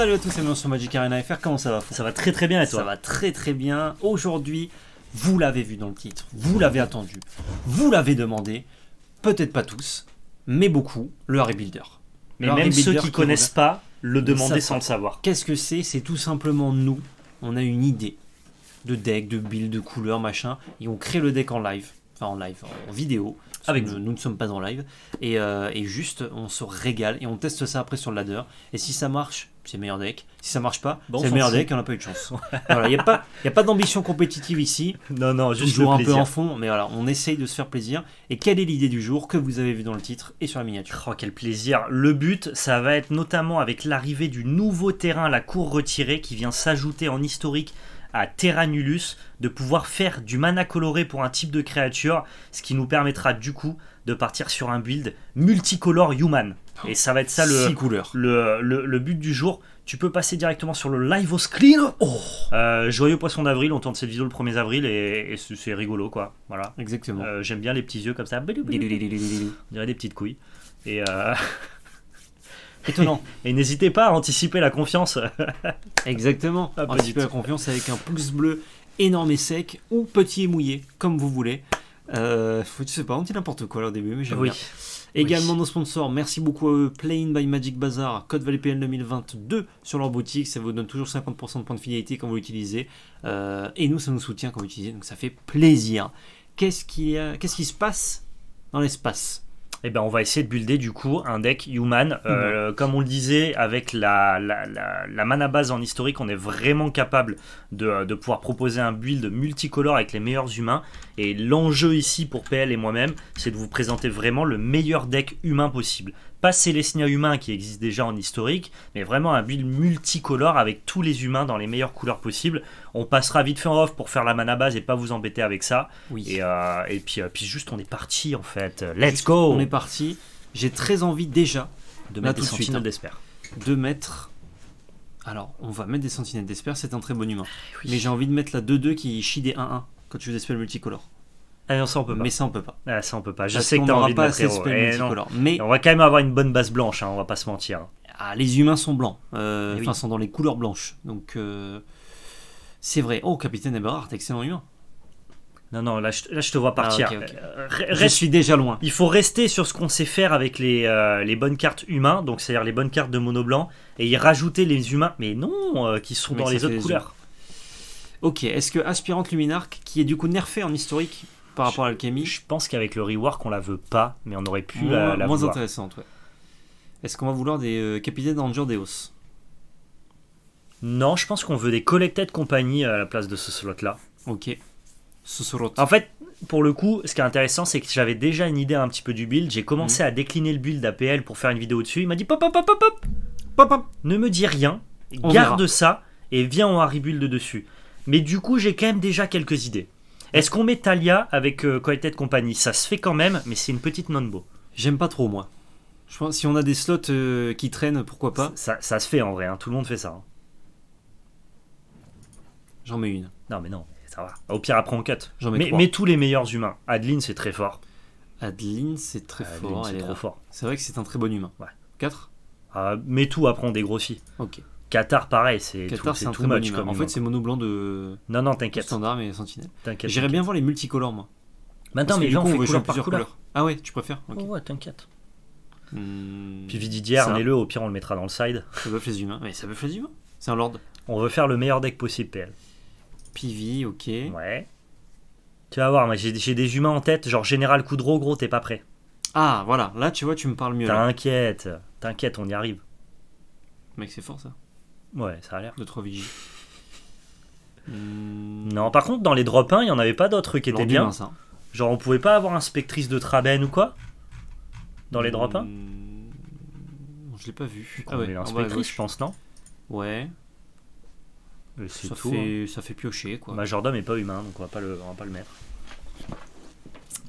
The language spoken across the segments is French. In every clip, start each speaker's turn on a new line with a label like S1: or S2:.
S1: Salut à tous, c'est sur Magic Arena FR, comment ça va
S2: Ça va très très bien et toi
S1: Ça va très très bien. Aujourd'hui, vous l'avez vu dans le titre, vous l'avez attendu, vous l'avez demandé, peut-être pas tous, mais beaucoup, le Harry Builder.
S2: Mais
S1: Le
S2: même
S1: Harry
S2: ceux
S1: Builder
S2: qui connaissent pas le demander sans le savoir.
S1: Qu'est-ce que c'est? C'est tout simplement nous, on a une idée de deck, de build, de couleurs, machin, et on crée le deck en live, enfin en live, en vidéo.
S2: Avec
S1: nous, nous ne sommes pas en live. Et, euh, et juste, on se régale et on teste ça après sur le ladder. Et si ça marche, c'est le meilleur deck. Si ça marche pas,
S2: Bon,
S1: c'est le meilleur deck on n'a pas eu de chance. voilà, il n'y a pas, y a pas d'ambition compétitive ici.
S2: Non, non, juste
S1: Toujours un peu en fond, mais voilà, on essaye de se faire plaisir. Et quelle est l'idée du jour que vous avez vu dans le titre et sur la miniature?
S2: Oh, quel plaisir. Le but, ça va être notamment avec l'arrivée du nouveau terrain, la cour retirée, qui vient s'ajouter en historique à Terra Nullus, de pouvoir faire du mana coloré pour un type de créature, ce qui nous permettra du coup de partir sur un build multicolore human. Et ça va être ça le,
S1: couleurs.
S2: le, le- le but du jour. Tu peux passer directement sur le live au screen. Euh, joyeux poisson d'avril, on tourne cette vidéo le 1er avril et, et c'est c'est rigolo quoi. Voilà.
S1: Exactement.
S2: Euh, J'aime bien les petits yeux comme ça. On dirait des petites couilles. Et, euh,
S1: Étonnant.
S2: et n'hésitez pas à anticiper la confiance.
S1: Exactement.
S2: Ah,
S1: Anticiper la confiance avec un pouce bleu énorme et sec ou petit et mouillé, comme vous voulez. Euh, faut- je sais pas, on dit n'importe quoi là au début, mais j'aime bien. Également nos sponsors, merci beaucoup à eux, Playing by Magic Bazaar, code VALPN 2022 sur leur boutique, ça vous donne toujours 50% de points de fidélité quand vous l'utilisez. Euh, et nous, ça nous soutient quand vous l'utilisez, donc ça fait plaisir. Qu'est-ce qu'il y a, qu'est-ce qui se passe dans l'espace?
S2: Et ben on va essayer de builder du coup un deck human. Euh, Comme on le disait, avec la, la, la, la mana base en historique, on est vraiment capable de, de pouvoir proposer un build multicolore avec les meilleurs humains. Et l'enjeu ici pour PL et moi-même, c'est de vous présenter vraiment le meilleur deck humain possible. Pas Célestia humain qui existe déjà en historique, mais vraiment un build multicolore avec tous les humains dans les meilleures couleurs possibles. On passera vite fait en off pour faire la mana base et pas vous embêter avec ça.
S1: Oui.
S2: Et, euh, et puis, euh, puis juste on est parti en fait. Let's
S1: Juste,
S2: go
S1: On est parti. J'ai très envie déjà
S2: de mettre des sentinelles
S1: hein.
S2: d'espère.
S1: de mettre. Alors, on va mettre des sentinelles d'espère, c'est un très bon humain.
S2: Oui.
S1: Mais j'ai envie de mettre la 2-2 qui chie des 1-1 quand tu fais des spells multicolores.
S2: Ah non, ça on peut pas.
S1: Mais ça, on peut pas.
S2: Ah, ça on peut pas. Je
S1: Parce
S2: sais que t'as envie de
S1: pas
S2: mettre
S1: assez de spells
S2: Eh
S1: multicolores. Mais
S2: On va quand même avoir une bonne base blanche, hein, on va pas se mentir.
S1: ah, les humains sont blancs. Euh,
S2: Eh oui.
S1: Enfin, sont dans les couleurs blanches. Donc, euh, c'est vrai. Oh, Capitaine Eberhard, excellent humain.
S2: Non, non, là je, là, je te vois partir.
S1: Ah.
S2: Euh,
S1: Je suis déjà loin.
S2: Il faut rester sur ce qu'on sait faire avec les, euh, les bonnes cartes humains, donc c'est-à-dire les bonnes cartes de mono blanc, et y rajouter les humains, mais non, qui sont dans les autres
S1: les
S2: couleurs.
S1: Ok, est-ce que Aspirante Luminarque, qui est du coup nerfé en historique par rapport à l'alchimie,
S2: Je pense qu'avec le rework on la veut pas, mais on aurait pu la, la
S1: moins
S2: vouloir.
S1: intéressante, ouais. Est-ce qu'on va vouloir des euh, Capitaines Danger Deos
S2: Non, je pense qu'on veut des collected compagnies à la place de ce slot-là.
S1: Ok. Sosorot.
S2: En fait, pour le coup, ce qui est intéressant, c'est que j'avais déjà une idée un petit peu du build. J'ai
S1: Mhm.
S2: commencé à décliner le build APL pour faire une vidéo dessus. Il m'a dit pop, pop, pop, pop, pop.
S1: Pop, hop.
S2: Ne me dis rien,
S1: On
S2: garde
S1: verra.
S2: ça et viens en Harry Build dessus. Mais du coup, j'ai quand même déjà quelques idées. Est-ce qu'on met Talia avec euh, Collected Company? Ça se fait quand même, mais c'est une petite non-bo.
S1: J'aime pas trop, moi. Je pense si on a des slots euh, qui traînent, pourquoi pas?
S2: Ça, ça se fait en vrai, hein, tout le monde fait ça. hein.
S1: J'en mets une.
S2: Non, mais non, ça va. Au pire, après on cut.
S1: J'en mets
S2: Mais,
S1: trois.
S2: mais tous les meilleurs humains. Adeline, c'est très fort.
S1: Adeline, c'est très
S2: Adeline,
S1: fort.
S2: c'est
S1: elle est
S2: trop
S1: là.
S2: fort.
S1: C'est vrai que c'est un très bon humain.
S2: Ouais.
S1: 4
S2: Euh, mais tout, après on dégrossit.
S1: Ok.
S2: Qatar, pareil, c'est tout,
S1: Qatar,
S2: c'est
S1: c'est un
S2: too
S1: très bon
S2: much
S1: humain.
S2: comme
S1: En fait, c'est mono blanc de
S2: Non, non, t'inquiète.
S1: standard mais sentinelle.
S2: T'inquiète.
S1: J'irais bien voir les multicolores, moi.
S2: Maintenant, mais
S1: coup,
S2: on fait
S1: veut
S2: couleur par
S1: plusieurs
S2: couleur.
S1: couleurs. Ah ouais, tu préfères.
S2: Oh, ouais, t'inquiète.
S1: Hmm,
S2: Puis Vididier,
S1: ça.
S2: on est le, au pire on le mettra dans le side.
S1: Ça buff les humains. Mais ça buff les humains. C'est un lord.
S2: On veut faire le meilleur deck possible, PL.
S1: PV, ok.
S2: Ouais. Tu vas voir, moi j'ai j'ai des humains en tête, genre Général Coudreau, gros, t'es pas prêt.
S1: Ah, voilà. Là, tu vois, tu me parles mieux. là.
S2: T'inquiète, t'inquiète, on y arrive.
S1: Mec, c'est fort ça.
S2: Ouais, ça a l'air.
S1: De 3 vigies. Hmm,
S2: Non, par contre, dans les drop 1, il y en avait pas d'autres qui étaient bien.
S1: ça.
S2: Genre, on pouvait pas avoir un Spectrice de Traben ou quoi Dans les drop 1
S1: Hmm, Je l'ai pas vu.
S2: On met un Spectrice, je pense, non
S1: Ouais.
S2: Et
S1: Ça
S2: tout.
S1: fait, ça fait piocher quoi.
S2: hein. Majordome est pas humain, donc on va pas le, on va pas le mettre.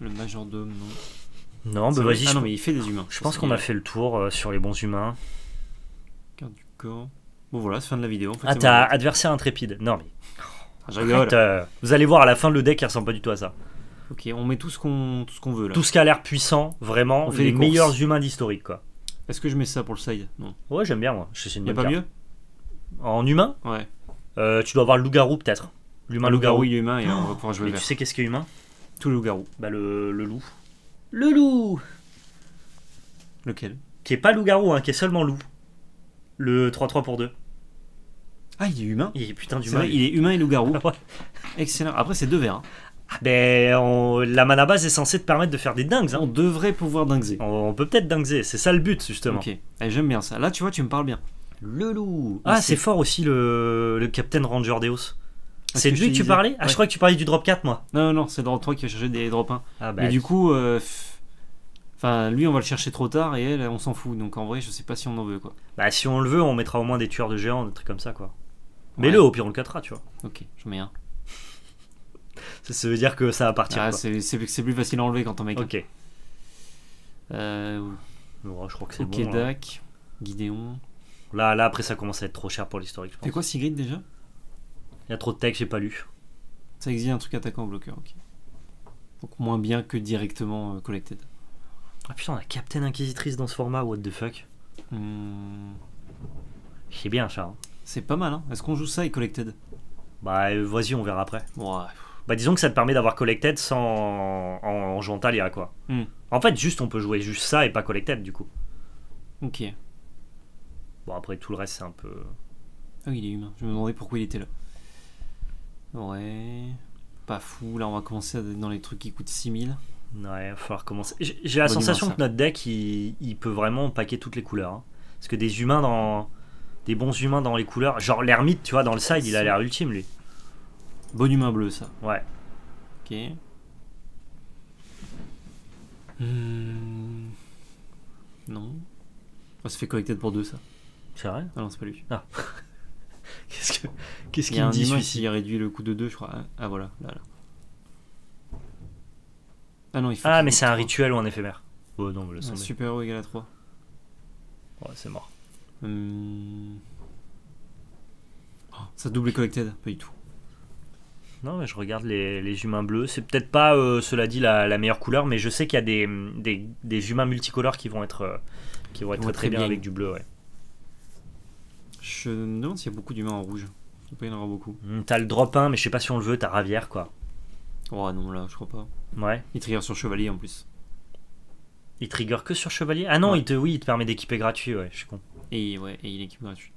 S1: Le majordome, non.
S2: Non, bah vas-y,
S1: Ah non, mais il fait des humains.
S2: je pense qu'on a fait le tour euh, sur les bons humains.
S1: Carte du corps. Bon voilà, c'est fin de la vidéo. En fait,
S2: Ah, t'as adversaire intrépide. Non, mais.
S1: Ah,
S2: arrête, euh, vous allez voir à la fin, le deck il ressemble pas du tout à ça.
S1: Ok, on met tout ce qu'on tout ce qu'on veut là.
S2: Tout ce qui a l'air puissant, vraiment,
S1: On fait
S2: les meilleurs humains d'historique, quoi.
S1: Est-ce que je mets ça pour le side? Non.
S2: Ouais, j'aime bien, moi. C'est une
S1: Y a pas
S2: carte.
S1: mieux?
S2: En humain?
S1: Ouais.
S2: Euh, Tu dois avoir le loup-garou peut-être. L'humain loup-garou.
S1: Oui, l'humain, et on va pouvoir jouer
S2: Mais
S1: vert.
S2: tu sais qu'est-ce qui est humain?
S1: Tout le loup-garou.
S2: Bah le, le loup. Le loup
S1: Lequel?
S2: Qui est pas loup-garou, hein, qui est seulement loup. Le 3-3 pour 2.
S1: Ah, il est humain.
S2: Il est putain d'humain.
S1: vrai, il est humain et loup-garou.
S2: Ouais.
S1: Excellent. Après, c'est deux verts. hein.
S2: Ben, on- la mana base est censée te permettre de faire des dingues.
S1: On
S2: Hein.
S1: devrait pouvoir dinguer.
S2: On, on peut peut-être dinguer, c'est ça le but justement.
S1: Ok. Allez, j'aime bien ça. Là, tu vois, tu me parles bien.
S2: Le loup.
S1: Ah,
S2: Ah,
S1: c'est-
S2: fort aussi le, le Captain Ranger Deus.
S1: Ah,
S2: C'est
S1: ce
S2: de lui que tu parlais? Ah,
S1: Ouais.
S2: je crois que tu parlais du drop 4 moi.
S1: Non, non, non, c'est drop 3 qui va chercher des drop 1.
S2: Ah
S1: Mais du coup, euh, f- enfin, lui, on va le chercher trop tard et elle, on s'en fout. Donc en vrai, je sais pas si on en veut quoi.
S2: Bah, si on le veut, on mettra au moins des tueurs de géants, des trucs comme ça quoi.
S1: Ouais.
S2: Mais le au pire on le cuttera, tu vois.
S1: Ok, je mets un.
S2: Ça, ça veut dire que ça va partir.
S1: Ah,
S2: quoi.
S1: c'est c'est- c'est plus facile à enlever quand on met.
S2: Ok.
S1: Euh,
S2: je crois que c'est
S1: ok,
S2: bon. hein.
S1: Dak, Gideon.
S2: Là, là, après, ça commence à être trop cher pour l'historique, je pense.
S1: C'est quoi Sigrid déjà?
S2: Il y a trop de texte, j'ai pas lu.
S1: Ça exige un truc attaquant bloqueur, ok. Donc moins bien que directement euh, collected.
S2: Ah putain, on a Captain Inquisitrice dans ce format, what the fuck.
S1: Hmm,
S2: C'est bien ça. hein.
S1: C'est pas mal, hein Est-ce qu'on joue ça et collected?
S2: Bah, euh, vas-y, on verra après.
S1: Ouais.
S2: Bah, disons que ça te permet d'avoir Collected sans. en, en jouant Talia, quoi.
S1: Hmm.
S2: En fait, juste, on peut jouer juste ça et pas Collected, du coup.
S1: Ok.
S2: Bon, après, tout le reste, c'est un peu.
S1: Ah oui, il est humain. Je me demandais pourquoi il était là. Ouais. Pas fou. Là, on va commencer à- dans les trucs qui coûtent 6000.
S2: Ouais, il va falloir commencer. J'ai la sensation que notre deck, il, il peut vraiment paquer toutes les couleurs. hein. Parce que des humains dans. Des bons humains dans les couleurs. Genre l'ermite, tu vois, dans le side, il a l'air ultime, lui.
S1: Bon humain bleu, ça.
S2: Ouais.
S1: Ok. Hmm. Non. Oh, ça fait collected pour deux, ça.
S2: C'est vrai?
S1: Ah non, c'est pas lui.
S2: Que qu'est-ce
S1: Il
S2: qu'il
S1: a
S2: me
S1: un
S2: dit celui-ci?
S1: qui réduit le coût de 2, je crois. Ah, Ah, voilà, là, là. Ah non, il faut
S2: Ah, mais c'est un rituel ou un éphémère Oh non, mais le
S1: Un
S2: son
S1: super héros égal à 3.
S2: Ouais, c'est mort.
S1: Hmm. Oh, ça double et collected Pas du tout.
S2: Non, mais je regarde les, les humains bleus. C'est peut-être pas, euh, cela dit, la, la meilleure couleur, mais je sais qu'il y a des, des, des humains multicolores qui vont être, euh, qui vont être très, très bien
S1: bien.
S2: avec du bleu. Ouais.
S1: Je me demande s'il y a beaucoup d'humains en rouge. Il y en avoir beaucoup.
S2: Hmm, T'as le drop 1, mais je sais pas si on le veut. T'as Ravière, quoi.
S1: Oh non, là, je crois pas.
S2: Ouais.
S1: Il trigger sur chevalier en plus.
S2: Il trigger que sur chevalier? Ah non,
S1: Ouais.
S2: il te, oui, il te permet d'équiper gratuit. Ouais, je suis con.
S1: Et ouais, et il équipe gratuit.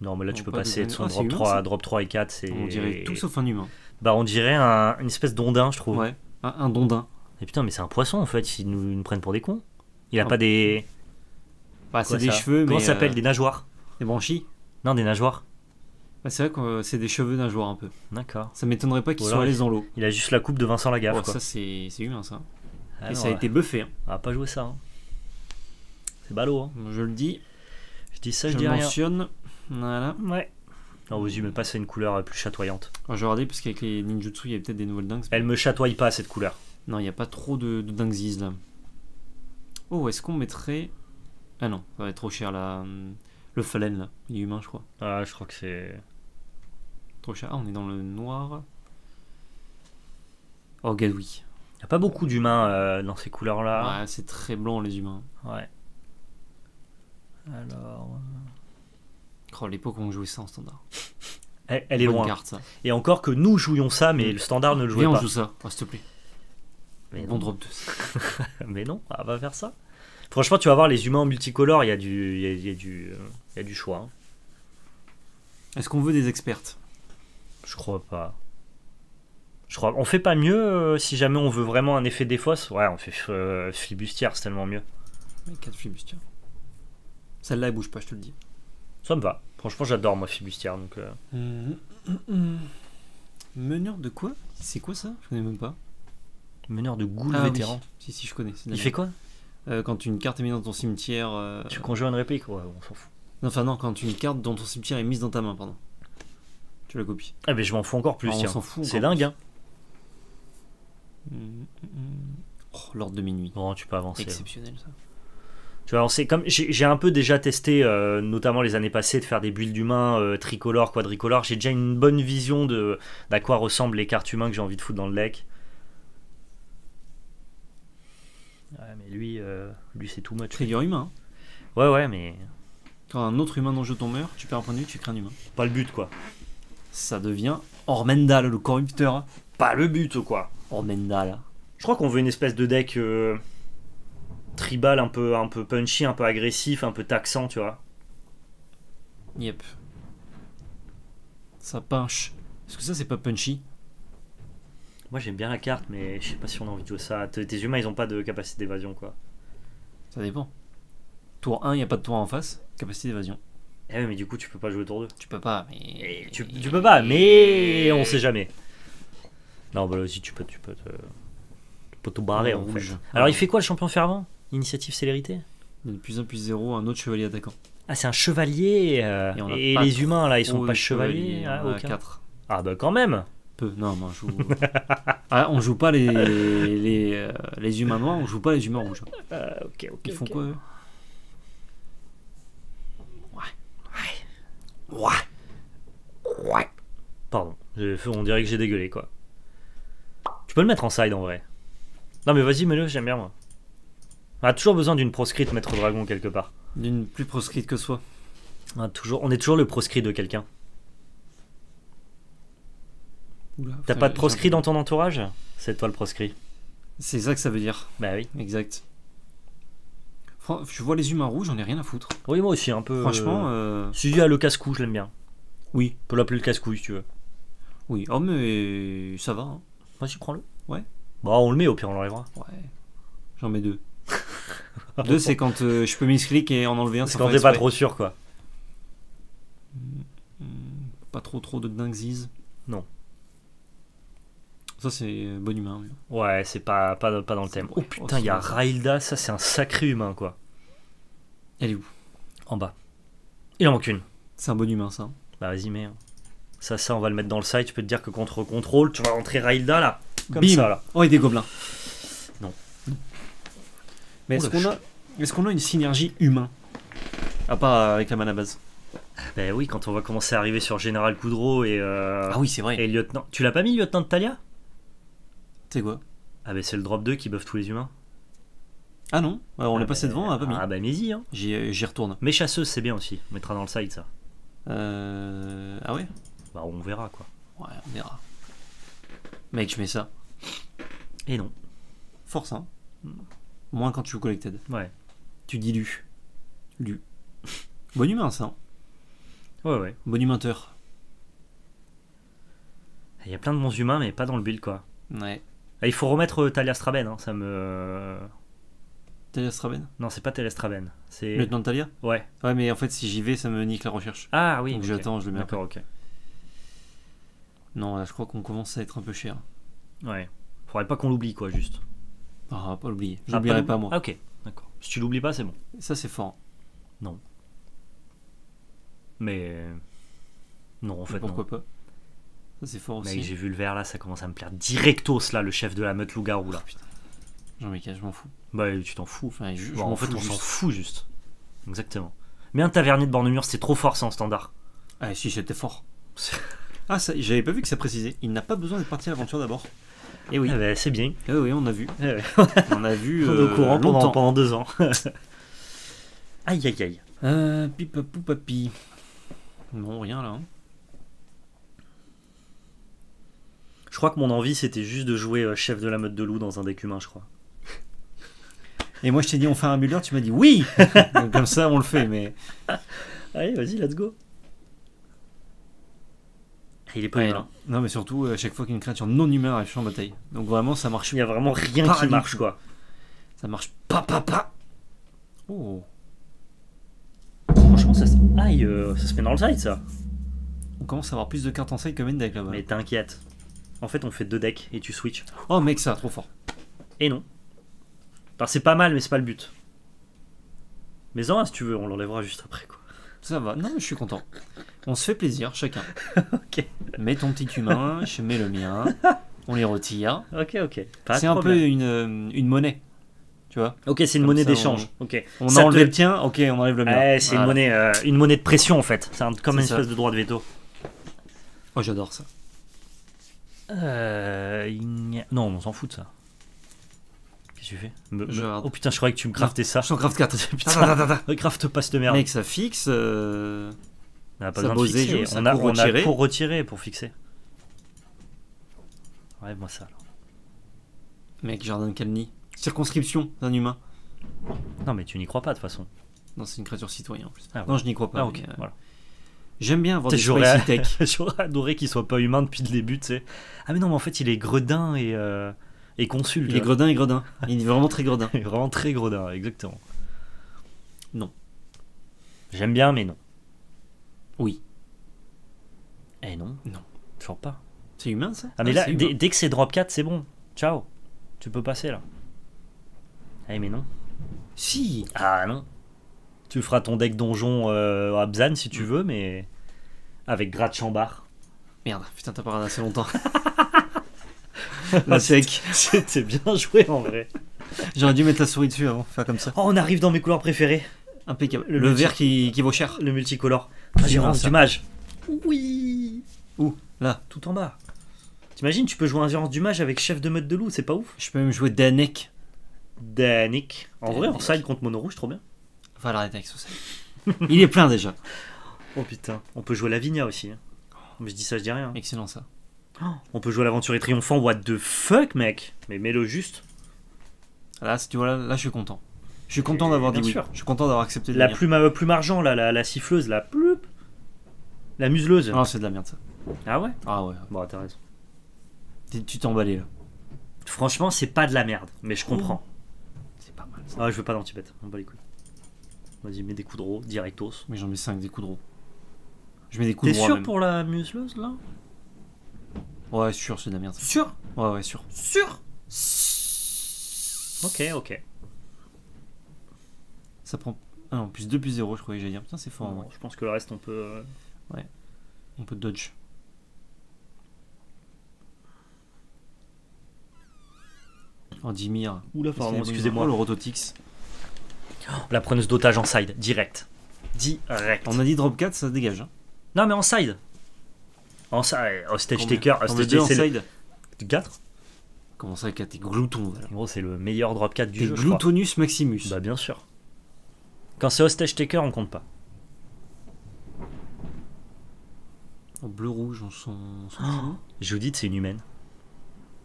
S2: Non, mais là, tu peux
S1: pas
S2: passer de son
S1: Ah,
S2: drop
S1: humain,
S2: 3
S1: ça.
S2: à drop 3 et 4. C'est...
S1: On dirait tout sauf un humain.
S2: Bah, on dirait un- une espèce d'ondin, je trouve.
S1: Ouais. Un, un dondin.
S2: Et putain, mais c'est un poisson en fait. Ils nous, ils nous prennent pour des cons. Il a
S1: Ah.
S2: pas des.
S1: Bah, c'est des
S2: ça
S1: cheveux,
S2: Comment
S1: mais.
S2: ça s'appelle
S1: euh,
S2: Des nageoires
S1: Des branchies.
S2: Non, des nageoires.
S1: Bah, c'est vrai que euh, c'est des cheveux d'un joueur un peu.
S2: D'accord.
S1: Ça m'étonnerait pas qu'ils soient l'aise dans l'eau.
S2: Il a juste la coupe de Vincent Lagaffe,
S1: Oh,
S2: quoi.
S1: ça, c'est c'est humain, ça.
S2: Ah
S1: et
S2: non,
S1: ça a
S2: ouais.
S1: été buffé. hein.
S2: On va pas jouer ça. hein. C'est ballot, hein.
S1: Je le dis.
S2: Je dis ça, je,
S1: je
S2: dis
S1: le
S2: rien.
S1: mentionne. Voilà.
S2: Ouais. Non, vous y mettez pas, c'est une couleur plus chatoyante.
S1: Alors, je vais regarder parce qu'avec les ninjutsu, il y a peut-être des nouvelles dingues.
S2: Elle me chatoye pas cette couleur.
S1: Non, il n'y a pas trop de, de dinguesies là. Oh, est-ce qu'on mettrait. Ah non, ça va être trop cher là. Hum, Le Fallen là. Il est humain, je crois.
S2: Ah, je crois que c'est.
S1: Trop cher. Ah, on est dans le noir. Oh, Gadoui.
S2: Y a pas beaucoup d'humains euh, dans ces couleurs-là.
S1: Ouais, c'est très blanc les humains.
S2: Ouais. Alors.
S1: Oh, l'époque où on jouait ça en standard.
S2: Elle, elle est
S1: Bonne
S2: loin.
S1: carte ça.
S2: Et encore que nous jouions ça, mais le standard ne le jouait
S1: on
S2: pas.
S1: joue ça, oh, s'il te plaît.
S2: Mais
S1: Bon
S2: non.
S1: drop 2.
S2: Mais non, on va faire ça. Franchement, tu vas voir les humains en multicolore, il y a du, il y a, il y a du, euh, il y a du choix. hein.
S1: Est-ce qu'on veut des expertes?
S2: Je crois pas. Je crois. On fait pas mieux euh, si jamais on veut vraiment un effet défausse. Ouais, on fait euh, flibustière, c'est tellement mieux.
S1: 4 flibustières. Celle-là, elle bouge pas, je te le dis.
S2: Ça me va. Franchement, j'adore moi flibustière. Donc, euh,
S1: Meneur de quoi? C'est quoi ça? Je connais même pas.
S2: meneur de goule
S1: Ah oui.
S2: vétéran.
S1: Si, si, je connais.
S2: Il fait quoi?
S1: Euh, Quand une carte est mise dans ton cimetière. euh,
S2: Tu conjures une réplique Ouais, on s'en fout.
S1: non, Enfin, non, quand une carte dans ton cimetière est mise dans ta main, pardon. Tu la copies.
S2: Ah, mais je m'en fous encore plus.
S1: Ah, on s'en fout
S2: C'est dingue, hein.
S1: Mm, mm, mm. Oh, l'ordre de minuit.
S2: Bon, tu peux avancer.
S1: Exceptionnel ça.
S2: Tu vois, c'est comme j'ai un peu déjà testé, euh, notamment les années passées, de faire des builds d'humains euh, tricolores, quadricolores. J'ai déjà une bonne vision de d'à quoi ressemblent les cartes humains que j'ai envie de foutre dans le deck. Ouais, mais lui, euh, lui c'est too much.
S1: Trigger humain. hein.
S2: Ouais, ouais, mais
S1: Quand un autre humain dans le jeu ton meurt, tu perds un point de vue, tu crées un humain.
S2: Pas le but, quoi.
S1: Ça devient Ormendal, le corrupteur.
S2: Pas le but, quoi.
S1: Ormendal.
S2: Je crois qu'on veut une espèce de deck euh, tribal un peu, un peu punchy, un peu agressif, un peu taxant, tu vois.
S1: Yep. Ça punch. Est-ce que ça, c'est pas punchy?
S2: Moi j'aime bien la carte, mais je sais pas si on a envie de jouer ça. Tes tes humains ils ont pas de capacité d'évasion, quoi.
S1: Ça dépend. Tour 1, il n'y a pas de tour en face. Capacité d'évasion.
S2: Eh ouais, mais du coup tu peux pas jouer tour 2.
S1: Tu peux pas, mais.
S2: Et tu, tu peux pas, mais on sait jamais. Non, bah là aussi tu peux, tu peux te, tu peux te barrer en
S1: rouge.
S2: fait. Alors il fait quoi le champion fervent? Initiative célérité
S1: plus 1 plus 0, un autre chevalier attaquant.
S2: Ah, c'est un chevalier. euh,
S1: Et on a
S2: et
S1: pas
S2: les humains là, ils sont pas chevaliers.
S1: chevalier,
S2: ah,
S1: on
S2: aucun.
S1: 4.
S2: Ah, bah quand même.
S1: Peu. Non, moi, je joue. ah, on joue pas les, les, euh, les humains noirs, on joue pas les humains rouges.
S2: Euh, ok, ok.
S1: Ils font quoi eux?
S2: Pardon, j'ai fait- on dirait que j'ai dégueulé quoi. Tu peux le mettre en side en vrai. Non mais vas-y, mets-le, j'aime bien moi. On a toujours besoin d'une proscrite maître dragon quelque part.
S1: D'une plus proscrite que soi.
S2: On, a toujours, on est toujours le proscrit de quelqu'un. T'as pas de proscrit dans ton entourage? C'est toi le proscrit.
S1: C'est ça que ça veut dire.
S2: Bah oui.
S1: Exact. Je vois les humains rouges, j'en ai rien à foutre.
S2: Oui, moi aussi, un peu.
S1: Franchement,
S2: euh...
S1: euh,
S2: Si il y a le casse-cou, je l'aime bien.
S1: oui.
S2: On peut l'appeler le casse-couille si tu veux.
S1: Oui. Oh, mais ça va. hein.
S2: Vas-y, prends-le.
S1: Ouais.
S2: Bah, on le met, au pire, on l'enlèvera.
S1: Ouais. J'en mets deux. deux, c'est quand euh, je peux misclick et en enlever un.
S2: Qu'on
S1: faire
S2: t'es pas trop sûr, quoi.
S1: Pas trop trop de dinguesies.
S2: Non.
S1: Ça, c'est bon humain. oui.
S2: Ouais, c'est pas, pas, pas dans le thème. Oh putain, il y a
S1: c'est-
S2: Railda, ça c'est un sacré humain, quoi.
S1: Elle est où?
S2: En bas. Il en manque une.
S1: C'est un bon humain, ça.
S2: Bah vas-y, mais. hein. Ça, ça, on va le mettre dans le site. Je peux te dire que contre contrôle, tu vas rentrer Railda là. Comme
S1: Bim.
S2: ça là.
S1: Oh, et des gobelins. Mais est-ce qu'on a, une synergie humain À part avec la mana base.
S2: Bah oui, quand on va commencer à arriver sur Général Coudreau et, euh,
S1: Ah oui, c'est vrai.
S2: et Lieutenant. Tu l'as pas mis, Lieutenant de Talia
S1: C'est quoi?
S2: Ah bah c'est le drop 2 qui buff tous les humains.
S1: Ah non, euh, on
S2: Ah
S1: est passé
S2: bah,
S1: devant, on a pas mis.
S2: Ah bah mais-y, hein.
S1: J'y euh, j'y retourne.
S2: Mais chasseuse, c'est bien aussi. On mettra dans le site ça.
S1: Euh... Ah ouais?
S2: Bah on verra quoi.
S1: Ouais, on verra. Mec, je mets ça.
S2: Et non.
S1: Force, hein. Moins quand tu joues collected.
S2: Ouais.
S1: Tu dilues. Lu. Bon humain, ça. hein.
S2: Ouais, ouais.
S1: Bon humainteur.
S2: Il y a plein de bons humains, mais pas dans le build quoi.
S1: Ouais.
S2: Ah, il faut remettre euh, Talia Straben, hein. ça me.
S1: Talia Straben?
S2: Non, c'est pas Talia Straben. C'est.
S1: Lieutenant Talia?
S2: Ouais.
S1: Ouais, mais en fait, si j'y vais, ça me nique la recherche.
S2: Ah oui.
S1: Donc j'attends, je le mets après.
S2: D'accord, ok.
S1: Non, là, je crois qu'on commence à être un peu cher.
S2: Ouais. Faudrait pas qu'on l'oublie quoi, juste.
S1: Ah, pas l'oublier.
S2: Ah,
S1: J'oublierai
S2: l'oubli-
S1: pas, moi.
S2: Ah, ok, d'accord. Si tu l'oublies pas, c'est bon.
S1: Ça, c'est fort.
S2: Mais. Non, en fait,
S1: Pourquoi
S2: non.
S1: pas Ça, c'est fort aussi.
S2: j'ai vu le vert là, ça commence à me plaire directos là, le chef de la meute loup-garou là.
S1: Jean Michael, je m'en fous.
S2: Bah, tu t'en fous.
S1: Enfin, je, je
S2: Bon, en fait, on s'en fout juste. Exactement. Mais un tavernier de Bornemur, c'est trop fort ça en standard.
S1: Ah, si, c'était fort. Ah, ça, j'avais pas vu que ça précisait. Il n'a pas besoin d'être parti à l'aventure d'abord. Et oui.
S2: Ah bah, c'est bien.
S1: Eh oui, on a vu.
S2: Eh.
S1: On a vu.
S2: On est
S1: euh,
S2: au courant pendant,
S1: longtemps.
S2: pendant deux ans. aïe aïe aïe.
S1: Euh, pipapou papi. Non, rien là. hein.
S2: Je crois que mon envie c'était juste de jouer euh, chef de la meute de loup dans un deck humain, je crois.
S1: Et moi, je t'ai dit, on fait un builder, tu m'as dit oui Comme ça, on le fait, mais.
S2: Allez, vas-y, let's go. Il est pas
S1: Ouais,
S2: malin.
S1: non. non, mais surtout, à chaque fois qu'une créature non humaine arrive en bataille. Donc, vraiment, ça marche.
S2: Il y a vraiment rien
S1: Pas
S2: qui marche quoi.
S1: Ça marche pas, pas, pas. Oh.
S2: Franchement, ça se... Aïe, euh, ça se met dans le side ça.
S1: On commence à avoir plus de cartes en side que main deck là-bas.
S2: Mais t'inquiète. En fait, on fait deux decks et tu switches.
S1: Oh, mec, ça, trop fort.
S2: Et non. Enfin, c'est pas mal, mais c'est pas le but. Mais en un, si tu veux, on l'enlèvera juste après quoi.
S1: Ça va. Non, mais je suis content. On se fait plaisir, chacun.
S2: Ok.
S1: Mets ton petit humain, je mets le mien. On les retire.
S2: Ok, ok.
S1: C'est un peu une, euh, une monnaie. Tu vois
S2: Ok, c'est une monnaie d'échange. Ok.
S1: On
S2: Ça
S1: a enlevé
S2: te-
S1: le tien, ok, on enlève le mien.
S2: Ouais, c'est une monnaie, euh, une monnaie de pression en fait. C'est un- comme une
S1: ça.
S2: espèce de droit de veto.
S1: Oh, j'adore ça.
S2: Euh, a- Non, on s'en fout de ça. Qu'est-ce que tu fais Me- me-. Oh putain, je croyais que tu me craftais ça.
S1: Je suis en craft 4.
S2: Putain, crafte pas cette merde.
S1: Mec, ça fixe. euh,
S2: on a pas
S1: ça
S2: besoin de fixer. On a,
S1: pour
S2: on a
S1: retirer.
S2: pour retirer, pour fixer. Ouais, moi ça. alors.
S1: Mec, jardin de Calny. Circonscription d'un humain.
S2: Non, mais tu n'y crois pas de toute façon.
S1: Non, c'est une créature citoyenne en plus.
S2: Ah,
S1: Non, je n'y crois pas.
S2: Ah,
S1: euh,
S2: voilà.
S1: J'aime bien avoir des spicy tech.
S2: j'aurais adoré qu'il soit pas humain depuis le début, tu sais. Ah, mais non, mais en fait, il est gredin et, euh, et consul.
S1: Il est gredin et gredin. Il est vraiment très gredin.
S2: Il est vraiment très gredin, exactement.
S1: Non.
S2: J'aime bien, mais non.
S1: Oui.
S2: Eh non.
S1: Non.
S2: Toujours pas.
S1: C'est humain ça?
S2: Ah, mais
S1: Ouais,
S2: là, dès, que c'est drop 4, c'est bon. Ciao. Tu peux passer là. Eh, mais non.
S1: Si
S2: Ah non. Tu feras ton deck donjon euh, à Bzan si
S1: Mm.
S2: tu veux, mais avec Grat Chambar.
S1: Merde, putain, t'as parlé assez longtemps. La sec.
S2: C'était bien joué en vrai.
S1: J'aurais dû mettre la souris dessus avant, faire comme ça.
S2: Oh, on arrive dans mes couleurs préférées.
S1: Impeccable.
S2: Le
S1: vert qui, qui vaut cher.
S2: Le multicolore.
S1: Ça.
S2: du mage. Oui.
S1: Où? Là.
S2: Tout en bas. T'imagines, tu peux jouer Ingérence du mage avec chef de meute de loup, c'est pas ouf?
S1: Je peux même jouer Danek.
S2: Danik. En vrai, en side contre mono rouge, trop bien.
S1: Enfin, l'arrêter avec. Il est plein déjà.
S2: Oh putain. On peut jouer Lavinia aussi. hein. Mais je dis ça, je dis rien.
S1: Excellent ça.
S2: On peut jouer l'aventurier triomphant. What the fuck, mec? Mais mets-le juste.
S1: Là, si tu vois, là, là, je suis content. Je suis content d'avoir dit
S2: Bien
S1: oui.
S2: sûr.
S1: Je suis content d'avoir accepté de
S2: La
S1: venir.
S2: plume, à- plume argent, là, la, la siffleuse, la ploup. La museleuse.
S1: Non, c'est de la merde ça.
S2: Ah ouais?
S1: Ah ouais.
S2: Bon, t'as raison.
S1: Tu t'es emballé là.
S2: Franchement, c'est pas de la merde, mais je comprends.
S1: C'est pas mal ça.
S2: Ah, je veux pas d'antibête, on bat les couilles. Vas-y, mets des coups de roue, directos.
S1: Mais j'en mets 5 des coups de roue. Je mets des coups
S2: T'es
S1: de roi
S2: sûr
S1: même.
S2: pour la museleuse, là?
S1: Ouais, sûr, c'est de la merde. ça.
S2: Sûr?
S1: Ouais, ouais, sûr.
S2: Sûr? Ok, ok.
S1: Ça prend. Ah non, plus 2 plus 0, je croyais que j'allais dire. Putain, c'est fort.
S2: Je pense que le reste, on peut... euh,
S1: On peut dodge. Oh, Dimir.
S2: Oula, pardon,
S1: Oh,
S2: excusez-moi.
S1: le Rototix.
S2: La preneuse d'otage en side, direct. Direct.
S1: On a dit drop 4, ça se dégage. Hein.
S2: Non, mais en side. En side, hostage taker, hostage
S1: en
S2: taker, c'est
S1: side
S2: le 4
S1: Comment ça, 4 T'es glouton.
S2: En gros, c'est le meilleur drop 4 du jeu, je crois.
S1: gloutonus maximus.
S2: Bah, bien sûr. Quand c'est hostage taker, on compte pas.
S1: En bleu-rouge, on s'en on s'en
S2: Oh. Judith, c'est une humaine.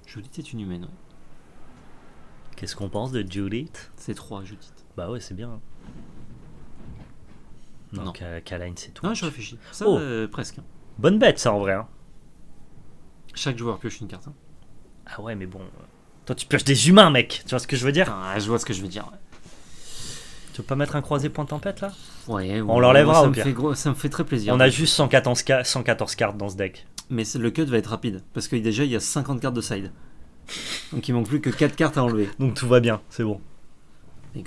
S1: Judith est une humaine. ouais.
S2: Qu'est-ce qu'on pense de Judith?
S1: C'est 3, Judith.
S2: Bah ouais, c'est bien. Non,
S1: Non.
S2: Ka- Kaline, c'est tout.
S1: Non, je réfléchis. Ça,
S2: Oh.
S1: euh, presque. hein.
S2: Bonne bête, ça, en vrai. hein.
S1: Chaque joueur pioche une carte. hein.
S2: Ah ouais, mais bon... euh, Toi, tu pioches des humains, mec Tu vois ce que je veux dire?
S1: Putain, je vois ce que je veux dire. ouais.
S2: Tu veux pas mettre un croisé point tempête, là?
S1: Ouais,
S2: On
S1: ouais,
S2: l'enlèvera,
S1: ça
S2: au
S1: me
S2: pire.
S1: fait gros- Ça me fait très plaisir.
S2: On a juste 114, ca- 114 cartes dans ce deck.
S1: Mais le cut va être rapide. Parce que déjà, il y a 50 cartes de side. Donc il manque plus que 4 cartes à enlever.
S2: Donc tout va bien, c'est bon.
S1: Bullies.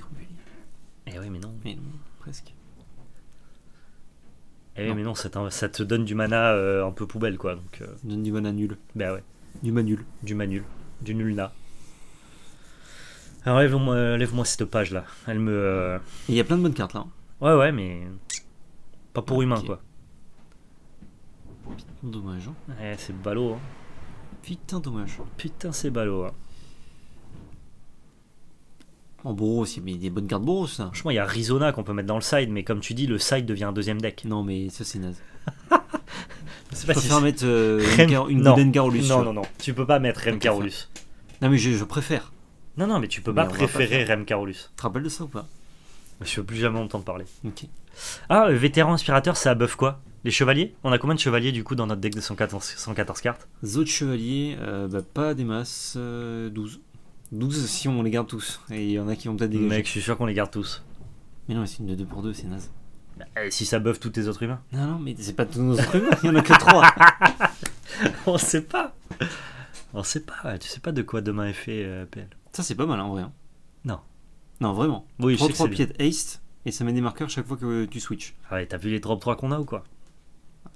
S2: Eh oui, mais non.
S1: Mais non, presque.
S2: Eh oui,
S1: Non.
S2: mais non, ça, te donne du mana euh, un peu poubelle, quoi. Donc, euh,
S1: Ça donne du mana nul.
S2: bah ouais,
S1: Du mana nul.
S2: du manul, du nulna. Alors lève-moi euh, lève-moi cette page là. Elle me. euh,
S1: il y a plein de bonnes cartes là. hein.
S2: Ouais, ouais, mais. Pas pour humain, quoi.
S1: Dommage. Hein.
S2: Eh, c'est ballot, hein.
S1: Putain, dommage.
S2: Putain, c'est ballot, hein.
S1: En Boros, il y a des bonnes cartes Boros ça.
S2: Franchement, il y a Rizona qu'on peut mettre dans le side, mais comme tu dis, le side devient un deuxième deck.
S1: Non, mais ça c'est naze.
S2: Je pas si
S1: préfère mettre euh,
S2: Rem-
S1: une, car- une
S2: non. Non, non, non. Tu peux pas mettre Rem
S1: Ok,
S2: Carolus.
S1: Non, mais je, je préfère.
S2: Non, non, mais tu peux
S1: Mais
S2: pas préférer. Rem Carolus.
S1: Tu te rappelles de ça ou pas?
S2: Je veux plus jamais entendre parler.
S1: Ok.
S2: Ah, vétéran inspirateur, ça buff quoi? Les chevaliers? On a combien de chevaliers du coup dans notre deck de 114, 114 cartes?
S1: Les autres chevaliers, euh, bah, pas des masses. euh, 12. 12 si on les garde tous. Et il y en a qui vont peut-être dégager.
S2: Mec, je suis sûr qu'on les garde tous.
S1: Mais non, mais c'est une de 2 pour 2, c'est naze.
S2: Eh, si ça buff tous tes autres humains
S1: Non, non, mais c'est pas tous nos autres humains, il y en a que 3.
S2: On sait pas On sait pas, tu sais pas de quoi demain est fait euh, PL.
S1: Ça, c'est pas mal en vrai. hein.
S2: Non.
S1: Non, vraiment.
S2: Oui, je
S1: 3
S2: sais que
S1: 3
S2: c'est bien.
S1: pieds haste et ça met des marqueurs chaque fois que tu switches.
S2: Ah ouais, t'as vu les drop 3 qu'on a ou quoi?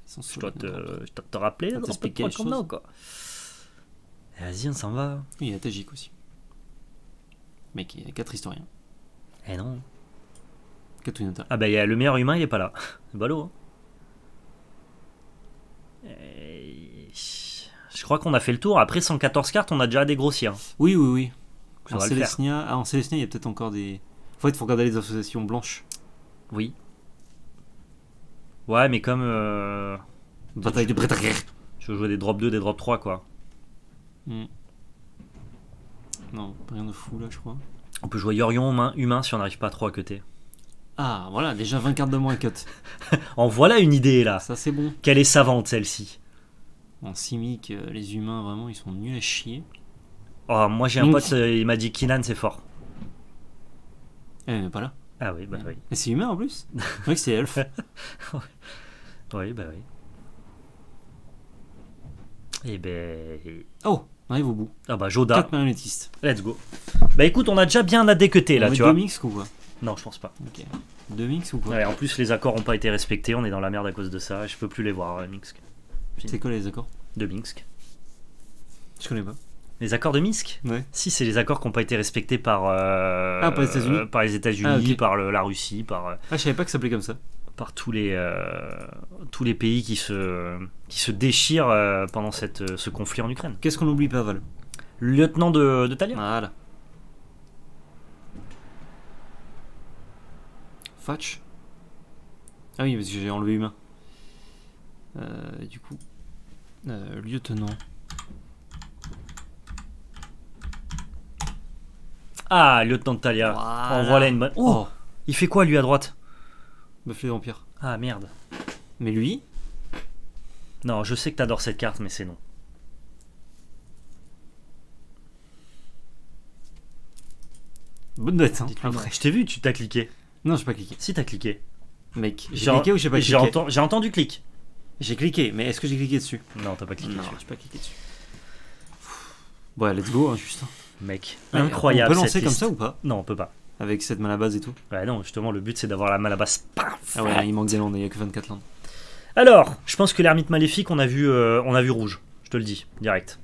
S1: Ils sont
S2: Je dois te,
S1: les
S2: je dois te rappeler les
S1: Ça
S2: drop
S1: t'explique
S2: 3
S1: quelque
S2: qu'on a ou quoi? Eh, Vas-y, on s'en va.
S1: Oui, il y a Tajik aussi. Mec, il y a 4 historiens.
S2: Eh non.
S1: 4 Winota.
S2: Ah bah y a le meilleur humain, il est pas là. C'est ballot. Hein. Eh, Je crois qu'on a fait le tour. Après 114 cartes, on a déjà dégrossi. Hein.
S1: Oui, oui, oui. En. Célestia, ah, en Célestia, il y a peut-être encore des. En fait, il faut regarder les associations blanches.
S2: Oui. Ouais, mais comme euh,
S1: Bataille de Bretagne.
S2: je veux jouer des drop 2, des drop 3, quoi.
S1: Hmm. Non, rien de fou là, je crois.
S2: On peut jouer Yorion humain, humain si on n'arrive pas à 3 cutter.
S1: Ah, voilà, déjà 20 cartes de moins cut.
S2: En voilà une idée là.
S1: Ça, c'est bon.
S2: Quelle est savante celle-ci.
S1: En Simic, euh, les humains, vraiment, ils sont nuls à chier.
S2: Oh, moi j'ai un pote, euh, il m'a dit Kinan c'est fort.
S1: Eh, mais pas là.
S2: Ah oui, bah oui.
S1: Mais c'est humain en plus que c'est elfe.
S2: Oui, bah oui. Et ben.
S1: Oh, on arrive au bout.
S2: Ah bah Joda,
S1: 4 marionnettistes.
S2: let's go. Bah écoute, on a déjà bien adéqueté là,
S1: on
S2: tu
S1: deux
S2: vois.
S1: mix ou quoi?
S2: Non, je pense pas.
S1: Ok. Deux mix ou quoi?
S2: Ouais, en plus, les accords ont pas été respectés, on est dans la merde à cause de ça, je peux plus les voir, euh, Minsk.
S1: C'est quoi les accords?
S2: De Minsk.
S1: Je connais pas.
S2: Les accords de Minsk
S1: Ouais.
S2: Si, c'est les accords qui n'ont pas été respectés par, euh,
S1: Ah, par les États-Unis
S2: euh, par les États-Unis,
S1: Ah,
S2: par le- la Russie, par, euh,
S1: Ah, je savais pas que ça s'appelait comme ça.
S2: par tous, les, euh, tous les pays qui se, qui se déchirent euh, pendant cette, ce conflit en Ukraine.
S1: Qu'est-ce qu'on oublie pas, Val
S2: Lieutenant de, de Talia
S1: Voilà. Fatch? Ah oui, parce que j'ai enlevé humain. Du coup. lieutenant.
S2: Ah, lieutenant de Talia.
S1: Voilà.
S2: En voilà une bonne. Oh,
S1: Oh,
S2: Il fait quoi lui à droite?
S1: Bufflet d'Empire.
S2: Ah merde.
S1: Mais lui,
S2: Non, je sais que t'adores cette carte, mais c'est non.
S1: bonne note, hein, après.
S2: Je t'ai vu, tu t'as cliqué.
S1: Non, j'ai pas cliqué.
S2: Si t'as cliqué.
S1: Mec, j'ai cliqué ou j'ai pas cliqué
S2: j'ai entendu clic.
S1: J'ai cliqué, mais est-ce que j'ai cliqué dessus?
S2: Non, t'as pas cliqué
S1: Non,
S2: dessus.
S1: j'ai pas cliqué dessus. Bon, let's go, hein, juste.
S2: Mec, incroyable.
S1: On peut lancer
S2: cette
S1: comme
S2: liste.
S1: ça ou pas
S2: Non, on peut pas.
S1: Avec cette mana base et tout
S2: Ouais, non, justement, le but c'est d'avoir la malabasse. Paf
S1: Ah ouais, il manque des landes, il y a que 24 landes.
S2: Alors, je pense que l'ermite maléfique, on a vu, euh, on a vu rouge. Je te le dis, direct.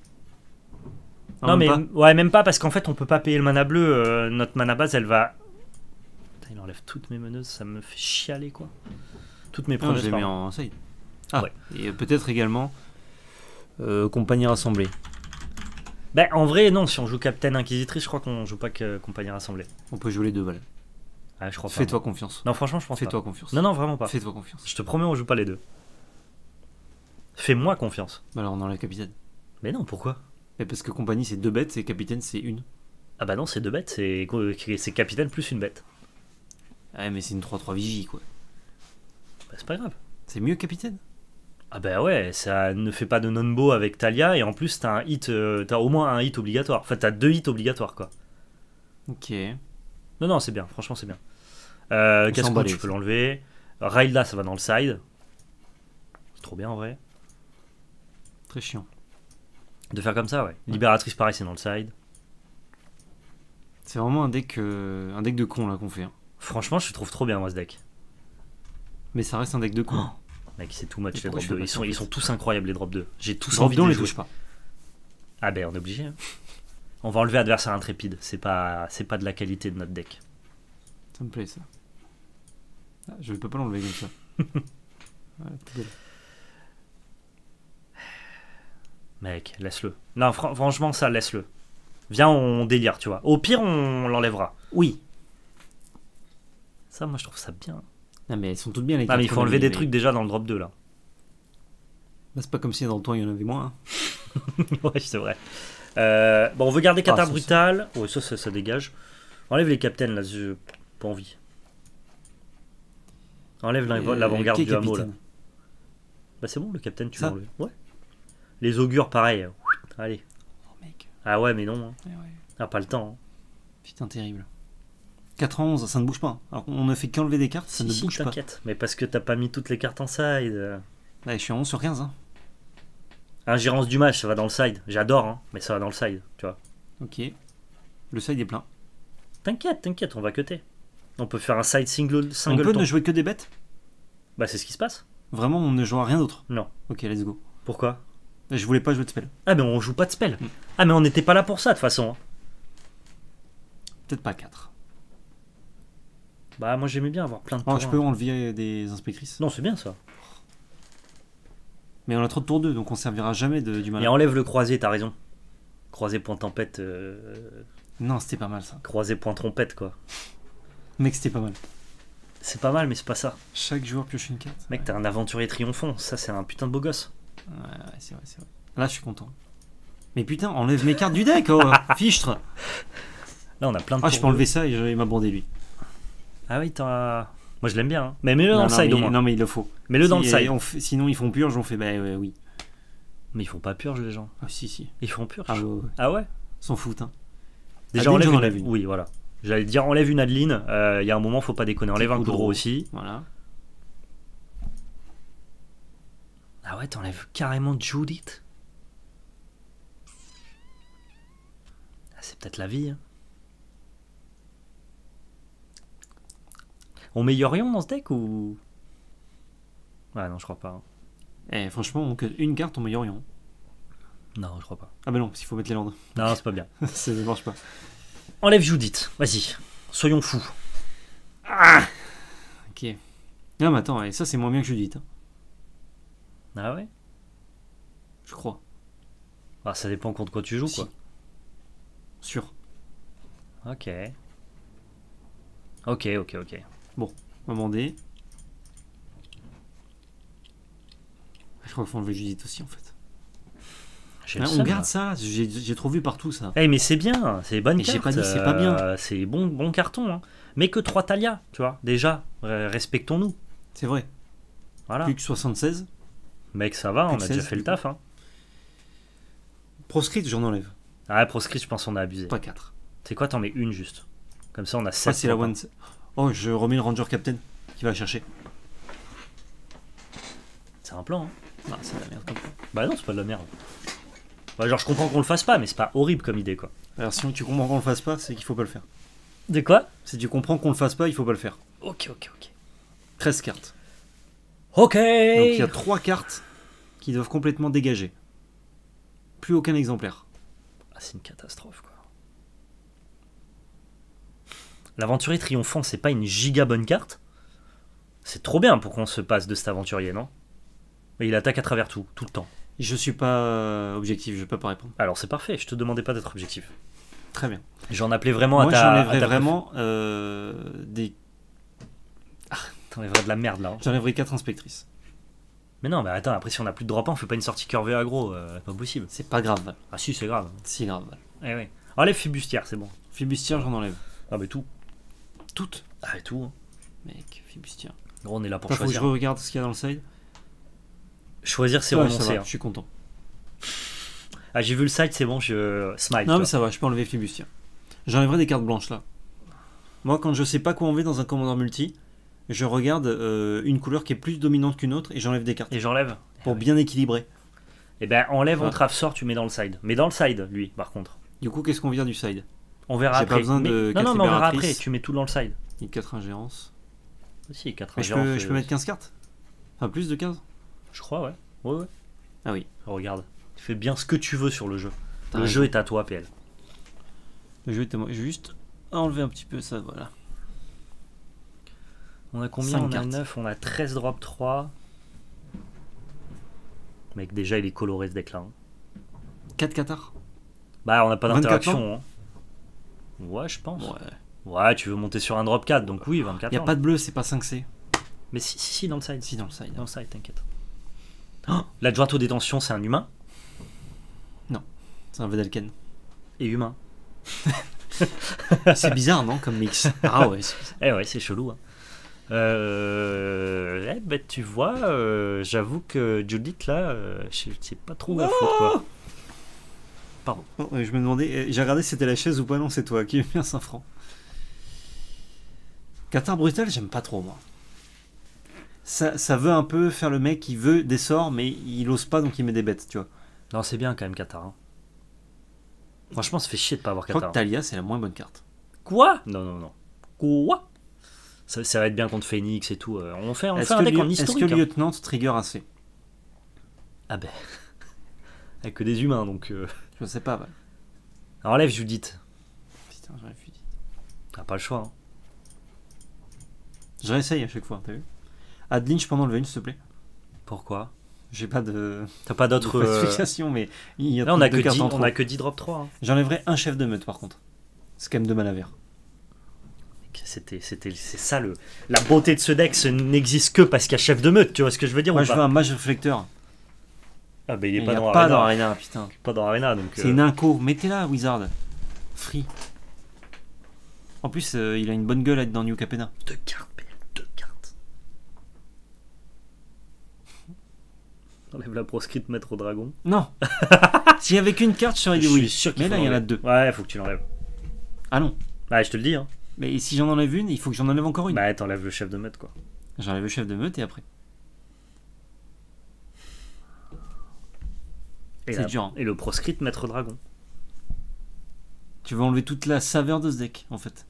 S1: Ah,
S2: non, mais ouais, même pas parce qu'en fait, on peut pas payer le mana bleu. euh, notre mana base, elle va. Putain, il enlève toutes mes meneuses, ça me fait chialer quoi. Toutes mes.
S1: Non,
S2: preneuses.
S1: je l'ai mis
S2: pardon.
S1: en side. Ah,
S2: Ouais.
S1: et peut-être également euh, compagnie rassemblée.
S2: Ben, en vrai, non, si on joue Captain Inquisitrice, je crois qu'on joue pas que Compagnie Rassemblée.
S1: On peut jouer les deux, Val.
S2: Ah, je crois.
S1: Fais-toi confiance.
S2: Non, franchement, je pense
S1: Fais-toi confiance.
S2: Non, non, vraiment pas.
S1: Fais-toi confiance.
S2: Je te promets, on joue pas les deux. Fais-moi confiance.
S1: Bah alors on enlève capitaine.
S2: Mais non, pourquoi?
S1: Mais parce que compagnie c'est deux bêtes et capitaine c'est une.
S2: Ah bah non, c'est deux bêtes, c'est c'est capitaine plus une bête.
S1: Ouais, mais c'est une 3-3 vigie quoi.
S2: Bah, c'est pas grave.
S1: C'est mieux capitaine?
S2: Ah bah ouais, ça ne fait pas de non-bo avec Talia et en plus t'as un hit, euh, t'as au moins un hit obligatoire. Enfin t'as deux hits obligatoires quoi.
S1: Ok.
S2: Non non c'est bien, franchement c'est bien. Euh, tu peux l'enlever. Railda ça va dans le side. C'est trop bien en vrai.
S1: Très chiant.
S2: De faire comme ça ouais. Libératrice pareil c'est dans le side.
S1: C'est vraiment un deck, euh, un deck de con là qu'on fait. hein.
S2: Franchement je trouve trop bien moi ce deck.
S1: Mais ça reste un deck de con.
S2: Mec c'est too much
S1: Mais
S2: les
S1: pourquoi
S2: drop
S1: je fais
S2: 2.
S1: pas
S2: Ils sont, ils sont tous incroyables les drop 2. J'ai tous
S1: Drop
S2: envie de les
S1: les
S2: jouer.
S1: touche pas.
S2: Ah ben on est obligé. hein. On va enlever adversaire intrépide. C'est pas, c'est pas de la qualité de notre deck.
S1: Ça me plaît ça. Ah, je peux pas l'enlever comme ça. Ouais.
S2: Mec, laisse-le. Non, fran- franchement, ça, laisse-le. Viens, on délire, tu vois. Au pire, on l'enlèvera.
S1: oui.
S2: Ça, moi, je trouve ça bien.
S1: Non mais elles sont toutes bien les
S2: Ah,
S1: cartes
S2: mais il faut enlever des
S1: mais-
S2: trucs déjà dans le drop 2, là.
S1: Bah, c'est pas comme si dans le temps il y en avait moins. hein.
S2: ouais, c'est vrai. Euh, bon, on veut garder Qatar
S1: Ah, ça,
S2: brutal. Ouais, ça, ça, ça dégage. Enlève les captains, là. Je... Pas envie. Enlève l'avant-
S1: Euh,
S2: l'avant-garde
S1: quel
S2: du hameau, là.
S1: capitaine?
S2: Bah, c'est bon, le capitaine, tu enlevé. Ouais. Les augures, pareil. Allez.
S1: Oh mec.
S2: Ah ouais, mais non. hein.
S1: Ouais, ouais.
S2: Ah, pas le temps. hein.
S1: Putain terrible. 4 11, ça ne bouge pas. Alors on ne fait qu'enlever des cartes, ça
S2: Si,
S1: ne
S2: si,
S1: bouge pas.
S2: t'inquiète. Mais parce que t'as pas mis toutes les cartes en side.
S1: Ouais, je suis en 11 sur 15. Hein.
S2: Ingérence du match, ça va dans le side. J'adore, hein, mais ça va dans le side, tu vois.
S1: Ok. Le side est plein.
S2: T'inquiète, t'inquiète, on va cutter. On peut faire un side single,
S1: On
S2: single
S1: peut ne jouer que des bêtes?
S2: Bah c'est ce qui se passe.
S1: Vraiment, on ne jouera rien d'autre?
S2: Non.
S1: Ok, let's go.
S2: Pourquoi?
S1: Je voulais pas jouer de spell.
S2: Ah mais on joue pas de spell.
S1: Mm.
S2: Ah mais on n'était pas là pour ça de toute façon. hein.
S1: Peut-être pas 4.
S2: Bah moi j'aimais bien avoir plein de tours.
S1: je peux enlever des inspectrices?
S2: Non c'est bien ça.
S1: Mais on a trop de tours 2, donc on servira jamais de, du
S2: Et
S1: malin.
S2: enlève le croisé, t'as raison. Croisé point tempête. euh,
S1: Non, c'était pas mal ça.
S2: Croisé point trompette, quoi.
S1: Mec, c'était pas mal.
S2: C'est pas mal, mais c'est pas ça.
S1: Chaque joueur pioche une carte.
S2: Mec, t'es un aventurier triomphant. Ça, c'est un putain de beau gosse.
S1: Ouais, ouais, c'est vrai, c'est vrai. Là, je suis content. Mais putain, enlève mes cartes du deck, oh Fichtre
S2: Là, on a plein de.
S1: Ah, je peux enlever ça et je vais m'aborder lui.
S2: Ah oui, t'as. Moi, je l'aime bien. hein. Mais mets-le
S1: Non,
S2: dans le side
S1: mais,
S2: au moins.
S1: non, mais il le faut.
S2: Mets-le dans le
S1: Si,
S2: side.
S1: on sinon, ils font purge, on fait bah ouais, oui.
S2: Mais ils font pas purge, les gens.
S1: Ah, si, si.
S2: Ils font purge.
S1: Ah, ouais.
S2: Ah ouais
S1: S'en foutent, hein.
S2: Déjà, enlève une. Oui, voilà. J'allais dire, enlève une Adeline. Euh, Il y a un moment, faut pas déconner. Enlève un
S1: roue.
S2: aussi.
S1: Voilà.
S2: Ah ouais, t'enlèves carrément Judith Ah, C'est peut-être la vie. hein. On met Yorion dans ce deck ou? Ouais, non, je crois pas. hein.
S1: Eh, franchement, on une carte, on met Yorion.
S2: Non, je crois pas.
S1: Ah, bah non, parce qu'il faut mettre les landes.
S2: Non, c'est pas bien.
S1: ça ne marche pas.
S2: Enlève Judith, vas-y. Soyons fous.
S1: Ok. Non, mais attends, et ça, c'est moins bien que Judith, hein,
S2: Ah ouais?
S1: Je crois.
S2: Ah, Ça dépend contre quoi tu joues,
S1: Si.
S2: quoi.
S1: Sûr.
S2: Ok. Ok, ok, ok.
S1: Moment D. Je crois qu'il faut enlever Judith aussi, en fait. Hein, on garde
S2: là.
S1: ça, j'ai trop vu partout ça.
S2: Eh mais c'est bien, c'est bonne carte.
S1: pas dit que c'est pas bien.
S2: euh, c'est bon, bon carton. Hein. Mais que 3 Talia, tu vois. Déjà, euh, respectons-nous.
S1: C'est vrai.
S2: Voilà.
S1: Plus que 76.
S2: Mec, ça va,
S1: Plus
S2: on a déjà
S1: 16,
S2: fait le taf. Hein.
S1: Proscrite, j'en enlève.
S2: Ah, proscrit, je pense qu'on a abusé.
S1: Pas 4.
S2: C'est quoi, t'en mets une juste? Comme ça, on a
S1: Ça,
S2: 7.
S1: c'est la one. Oh, je remets le Ranger Captain qui va chercher.
S2: C'est un plan. Hein.
S1: Ah, c'est la merde comme ça.
S2: Bah non, c'est pas de la merde. Bah, genre, je comprends qu'on le fasse pas, mais c'est pas horrible comme idée, quoi.
S1: Alors, si tu comprends qu'on le fasse pas, c'est qu'il faut pas le faire.
S2: De quoi?
S1: Si tu comprends qu'on le fasse pas, il faut pas le faire.
S2: Ok, ok, ok.
S1: 13 cartes.
S2: Ok
S1: Donc, il y a 3 cartes qui doivent complètement dégager. Plus aucun exemplaire.
S2: Ah, c'est une catastrophe, quoi. L'aventurier triomphant, c'est pas une giga bonne carte C'est trop bien pour qu'on se passe de cet aventurier, non? Mais il attaque à travers tout, tout le temps.
S1: Je suis pas euh, objectif, je peux pas répondre.
S2: Alors c'est parfait, je te demandais pas d'être objectif.
S1: Très bien.
S2: J'en appelais vraiment
S1: Moi,
S2: à ta.
S1: j'enlèverais
S2: à ta
S1: vraiment euh, des.
S2: préf- T'enlèverais de la merde là. hein.
S1: J'enlèverais 4 inspectrices.
S2: Mais non, mais attends, après si on a plus de drop 1, on fait pas une sortie curvée aggro, euh, pas possible.
S1: C'est pas grave.
S2: Ah si, c'est grave.
S1: Si grave.
S2: Eh ouais. Enlève Fibustière, c'est bon.
S1: Fibustière, j'en enlève.
S2: Ah mais tout.
S1: Toutes.
S2: Ah et tout. hein.
S1: Mec, Fibustière.
S2: Gros, on est là pour
S1: Attends, faut que je
S2: choisir.
S1: regarde ce qu'il y a dans le side.
S2: Choisir, c'est
S1: Ouais,
S2: renoncer. hein.
S1: Je suis content.
S2: Ah j'ai vu le site, c'est bon, je smile.
S1: Non, mais ça va, je peux enlever Fibustière. J'enlèverai des cartes blanches là. Moi, quand je sais pas quoi enlever dans un commandeur multi, je regarde euh, une couleur qui est plus dominante qu'une autre et j'enlève des cartes.
S2: Et j'enlève.
S1: pour bien équilibrer.
S2: Eh ben enlève
S1: Ah.
S2: entrave sort, tu mets dans le side. Mais dans le side, lui, par contre.
S1: Du coup, qu'est-ce qu'on vient du side?
S2: On verra après.
S1: pas besoin
S2: Mais-
S1: de
S2: non, non, mais on verra après. Tu mets tout dans le side.
S1: Il y a 4 ingérences.
S2: Si, 4
S1: Mais je peux, je peux mettre 15 cartes Enfin, plus de 15
S2: Je crois, ouais. Ouais, ouais.
S1: Ah oui.
S2: Regarde. Tu fais bien ce que tu veux sur le jeu. Le
S1: raison.
S2: jeu est à toi, PL.
S1: Le jeu est à moi. Je vais juste enlever un petit peu ça, voilà.
S2: On a combien
S1: Cinq
S2: On a
S1: cartes.
S2: 9, on a 13 drop 3. Mec, déjà, il est coloré ce deck là. hein.
S1: 4 cathares
S2: Bah, on n'a pas
S1: 24
S2: d'interaction. hein. Ouais, je pense.
S1: Ouais.
S2: Ouais, tu veux monter sur un drop 4, donc oui, 24
S1: Il a pas de bleu, c'est pas 5C.
S2: Mais si, si, si, dans le side.
S1: Si, dans le side.
S2: Dans le side, t'inquiète. Oh, L'adjoint aux détention, c'est un humain?
S1: C'est un Vedelken.
S2: et humain.
S1: c'est bizarre, non, comme mix? Ah ouais, c'est.
S2: Eh ouais, c'est chelou. Hein. Euh, eh ben, tu vois, euh, j'avoue que Judith, là, euh, je sais pas trop où la foutre, quoi. Pardon.
S1: Oh, ouais, je me demandais, euh, j'ai regardé si c'était la chaise ou pas, non, c'est toi qui ai mis un 5 francs. Qatar Brutal, j'aime pas trop, moi. Ça, ça veut un peu faire le mec qui veut des sorts, mais il ose pas, donc il met des bêtes, tu vois.
S2: Non, c'est bien quand même, Qatar. hein. Franchement, ça fait chier de pas avoir
S1: Je crois que
S2: Qatar.
S1: Talia, c'est la moins bonne carte.
S2: Quoi? Non, non, non. Quoi? Ça, ça va être bien contre Phoenix et tout. euh, On fait, on
S1: Est-ce
S2: fait un deck en
S1: est-ce
S2: historique.
S1: que
S2: hein.
S1: Lieutenant trigger assez?
S2: Ah ben. Avec que des humains, donc. euh,
S1: Je sais pas, Val.
S2: Enlève Judith.
S1: Putain, j'aurais pu dire.
S2: T'as pas le choix. hein.
S1: Je réessaye à chaque fois, t'as vu peux en enlever une, s'il te plaît?
S2: Pourquoi?
S1: J'ai pas de,
S2: T'as pas
S1: de
S2: d'autres. euh,
S1: classification, mais il y a
S2: Là, on a, que
S1: cartes
S2: 10,
S1: en
S2: on a que 10 drop 3. hein.
S1: J'enlèverai un chef de meute, par contre. C'est quand même mana verts.
S2: C'était, c'était, c'est ça le, la beauté de ce deck, ce n'existe que parce qu'il y a chef de meute, tu vois ce que je veux dire
S1: Moi je
S2: pas
S1: veux un mage réflecteur.
S2: Ah bah il est pas
S1: y a
S2: dans
S1: pas
S2: Arena.
S1: dans Arena, putain.
S2: Pas dans Arena donc.
S1: C'est
S2: euh,
S1: une inco, mettez-la Wizard. Free. En plus, euh, il a une bonne gueule à être dans New Capena.
S2: Deux cartes, deux cartes. Enlève la proscrite maître au dragon.
S1: Non S'il y avait qu'une carte, je serais dit oui.
S2: sûr
S1: Mais là, il y en a deux.
S2: Ouais, faut que tu l'enlèves.
S1: Ah non.
S2: Ouais, je te le dis. Hein.
S1: Mais si j'en enlève une, il faut que j'en enlève encore une.
S2: Bah, t'enlèves le chef de meute quoi.
S1: J'enlève le chef de meute et après.
S2: Et
S1: C'est
S2: la-
S1: dur, hein.
S2: Et le proscrite maître dragon.
S1: Tu veux enlever toute la saveur de ce deck, en fait.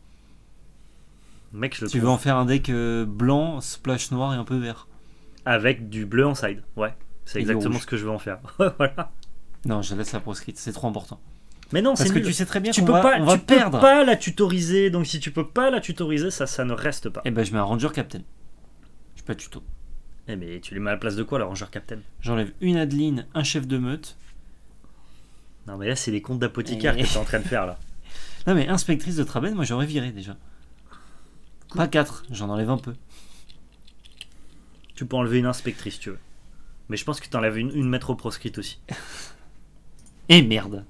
S2: Mec, je le
S1: Tu
S2: trouve
S1: veux en faire un deck euh, blanc, splash noir et un peu vert.
S2: avec du bleu en side. Ouais, c'est exactement ce que je veux en faire. voilà.
S1: Non, je laisse la proscrite, c'est trop important.
S2: Mais non,
S1: Parce
S2: c'est
S1: que
S2: nul.
S1: tu sais très bien
S2: tu
S1: qu'on
S2: peux
S1: va,
S2: pas,
S1: on va
S2: tu peux pas la tutoriser. Donc si tu peux pas la tutoriser, ça, ça ne reste pas.
S1: Eh ben, je mets un Ranger Captain. Je pas tuto.
S2: Eh mais tu les mets à la place de quoi, le Ranger Captain?
S1: J'enlève une Adeline, un chef de meute.
S2: Non mais là c'est les comptes d'apothicaire que tu es en train de faire là.
S1: Non, mais inspectrice de Traben, moi j'aurais viré déjà. Pas 4, j'en enlève un peu.
S2: Tu peux enlever une inspectrice tu veux. Mais je pense que tu enlèves une, une maître proscrite aussi.
S1: Et merde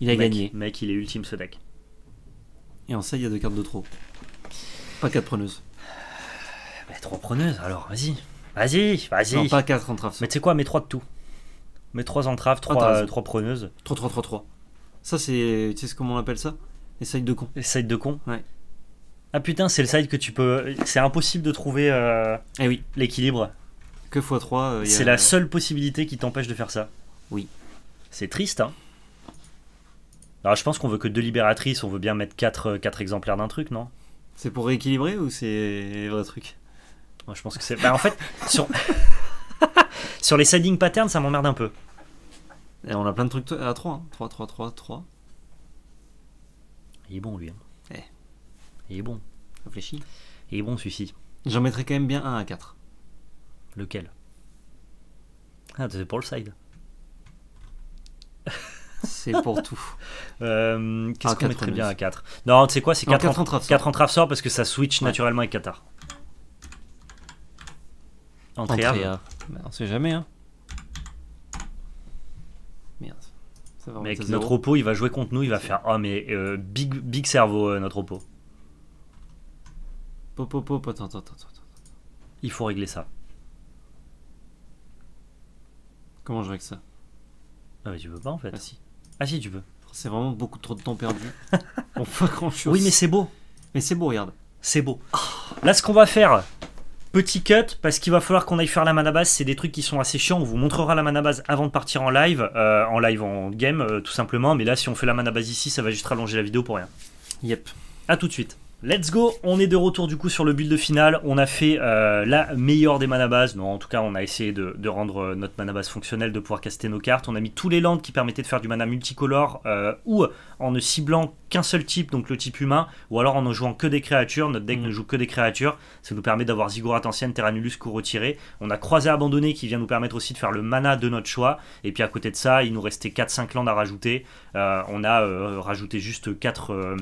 S1: Il a
S2: mec,
S1: gagné.
S2: Mec, il est ultime ce deck.
S1: Et en ça, il y a deux cartes de trop. Pas 4 preneuses.
S2: Mais trois preneuses, alors vas-y. Vas-y, vas-y.
S1: Non, pas 4 entraves.
S2: Mais tu sais quoi, mets trois de tout. Mets trois entraves,
S1: t'as
S2: trois,
S1: raison.
S2: euh, trois preneuses.
S1: 3, 3, 3, 3. Ça, c'est. Tu sais comment on appelle ça? Les sides de con.
S2: Et Side de con.
S1: Ouais.
S2: Ah putain, c'est le side que tu peux. C'est impossible de trouver euh,
S1: Eh oui,
S2: l'équilibre.
S1: que x3.
S2: C'est la seule possibilité qui t'empêche de faire ça.
S1: Oui.
S2: C'est triste, hein. Alors je pense qu'on veut que deux libératrices, on veut bien mettre quatre, euh, quatre exemplaires d'un truc, non?
S1: C'est pour rééquilibrer ou c'est vrai truc
S2: Moi je pense que c'est. Bah en fait, sur. sur les siding patterns, ça m'emmerde un peu.
S1: Et on a plein de trucs à 3. 3, 3, 3, 3.
S2: Il est bon lui. Hein.
S1: Eh.
S2: Il est bon.
S1: Réfléchis.
S2: Il est bon celui-ci.
S1: J'en mettrais quand même bien un à 4.
S2: Lequel? Ah, c'est pour le side.
S1: C'est pour tout.
S2: Euh, Qu'est-ce qu'on mettrait bien à 4 Non, tu sais quoi, c'est
S1: Non,
S2: 4
S1: quatre entraves sort.
S2: 4 entraves sort parce que ça switch
S1: Ouais.
S2: naturellement avec Qatar. Entrée
S1: Entrée
S2: A.
S1: A. Bah, on sait jamais, hein. Merde. Ça va
S2: Mec, notre oppo, il va jouer contre nous, il va faire Oh, mais euh, big, big cerveau, euh, notre oppo.
S1: Pop, pop, pop, attends, attends, attends. attends.
S2: Il faut régler ça.
S1: Comment je règle ça?
S2: Ah, mais tu peux pas en fait.
S1: Ah si.
S2: Ah, si, tu peux.
S1: C'est vraiment beaucoup trop de temps perdu. On fait grand chose.
S2: Oui, mais c'est beau.
S1: Mais c'est beau, regarde.
S2: C'est beau. Là, ce qu'on va faire, petit cut, parce qu'il va falloir qu'on aille faire la mana base. C'est des trucs qui sont assez chiants. On vous montrera la mana base avant de partir en live. euh, en live, en game, euh, tout simplement. Mais là, si on fait la mana base ici, ça va juste rallonger la vidéo pour rien.
S1: Yep.
S2: A tout de suite. Let's go, on est de retour du coup sur le build final. On a fait euh, la meilleure des mana bases. Non, en tout cas, on a essayé de, de rendre euh, notre mana base fonctionnelle, de pouvoir caster nos cartes. On a mis tous les lands qui permettaient de faire du mana multicolore euh, ou en ne ciblant qu'un seul type, donc le type humain, ou alors en ne jouant que des créatures. Notre deck
S1: Mhm.
S2: ne joue que des créatures. Ça nous permet d'avoir Ziggurat ancienne, Terra Nullus, coup retiré. On a Croisé abandonné qui vient nous permettre aussi de faire le mana de notre choix. Et puis à côté de ça, il nous restait 4-5 lands à rajouter. Euh, on a rajouté juste 4.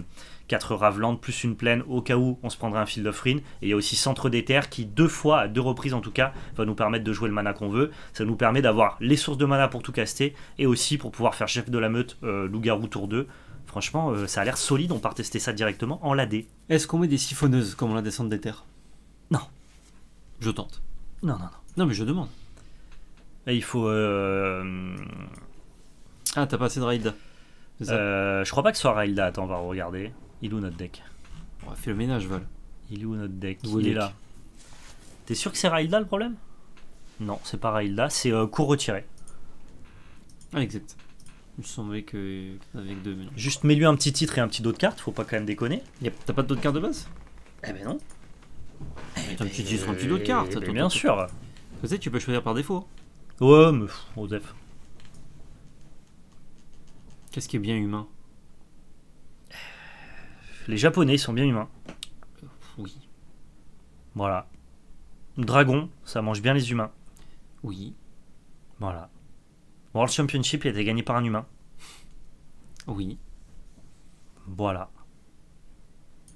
S2: 4 Raveland plus une plaine au cas où on se prendrait un Field of Ruin. Et il y a aussi Centre des Terres qui, deux fois, à deux reprises en tout cas, va nous permettre de jouer le mana qu'on veut. Ça nous permet d'avoir les sources de mana pour tout caster et aussi pour pouvoir faire chef de la meute euh, Loup-Garou tour 2. Franchement, euh, ça a l'air solide. On part tester ça directement en LAD.
S1: Est-ce qu'on met des siphonneuses comme on la descente des terres?
S2: Non.
S1: Je tente.
S2: Non, non, non.
S1: Non, mais je demande.
S2: Et il faut. euh,
S1: Ah, t'as pas assez de ça?
S2: Euh, je crois pas que ce soit Railda. Attends, on va regarder. Il est où notre deck?
S1: On va faire le ménage, Val.
S2: Il est où notre deck?
S1: Nouveau
S2: Il est
S1: deck.
S2: là. T'es sûr que c'est Railda le problème? Non, c'est pas Railda, c'est euh, cours retiré.
S1: Ah, exact. Il me semblait que avec deux, mais non.
S2: Juste mets-lui un petit titre et un petit dos de carte, faut pas quand même déconner.
S1: Yep. T'as pas d'autres cartes de base?
S2: Eh ben non.
S1: T'as un petit titre, un petit d'autres cartes.
S2: Eh ben
S1: Attends,
S2: bien sûr.
S1: Tu sais, tu peux choisir par défaut.
S2: Ouais, mais Osef.
S1: Qu'est-ce qui est bien humain?
S2: Les Japonais ils sont bien humains.
S1: Oui.
S2: Voilà. Dragon, ça mange bien les humains.
S1: Oui.
S2: Voilà. World Championship, il a été gagné par un humain.
S1: Oui.
S2: Voilà.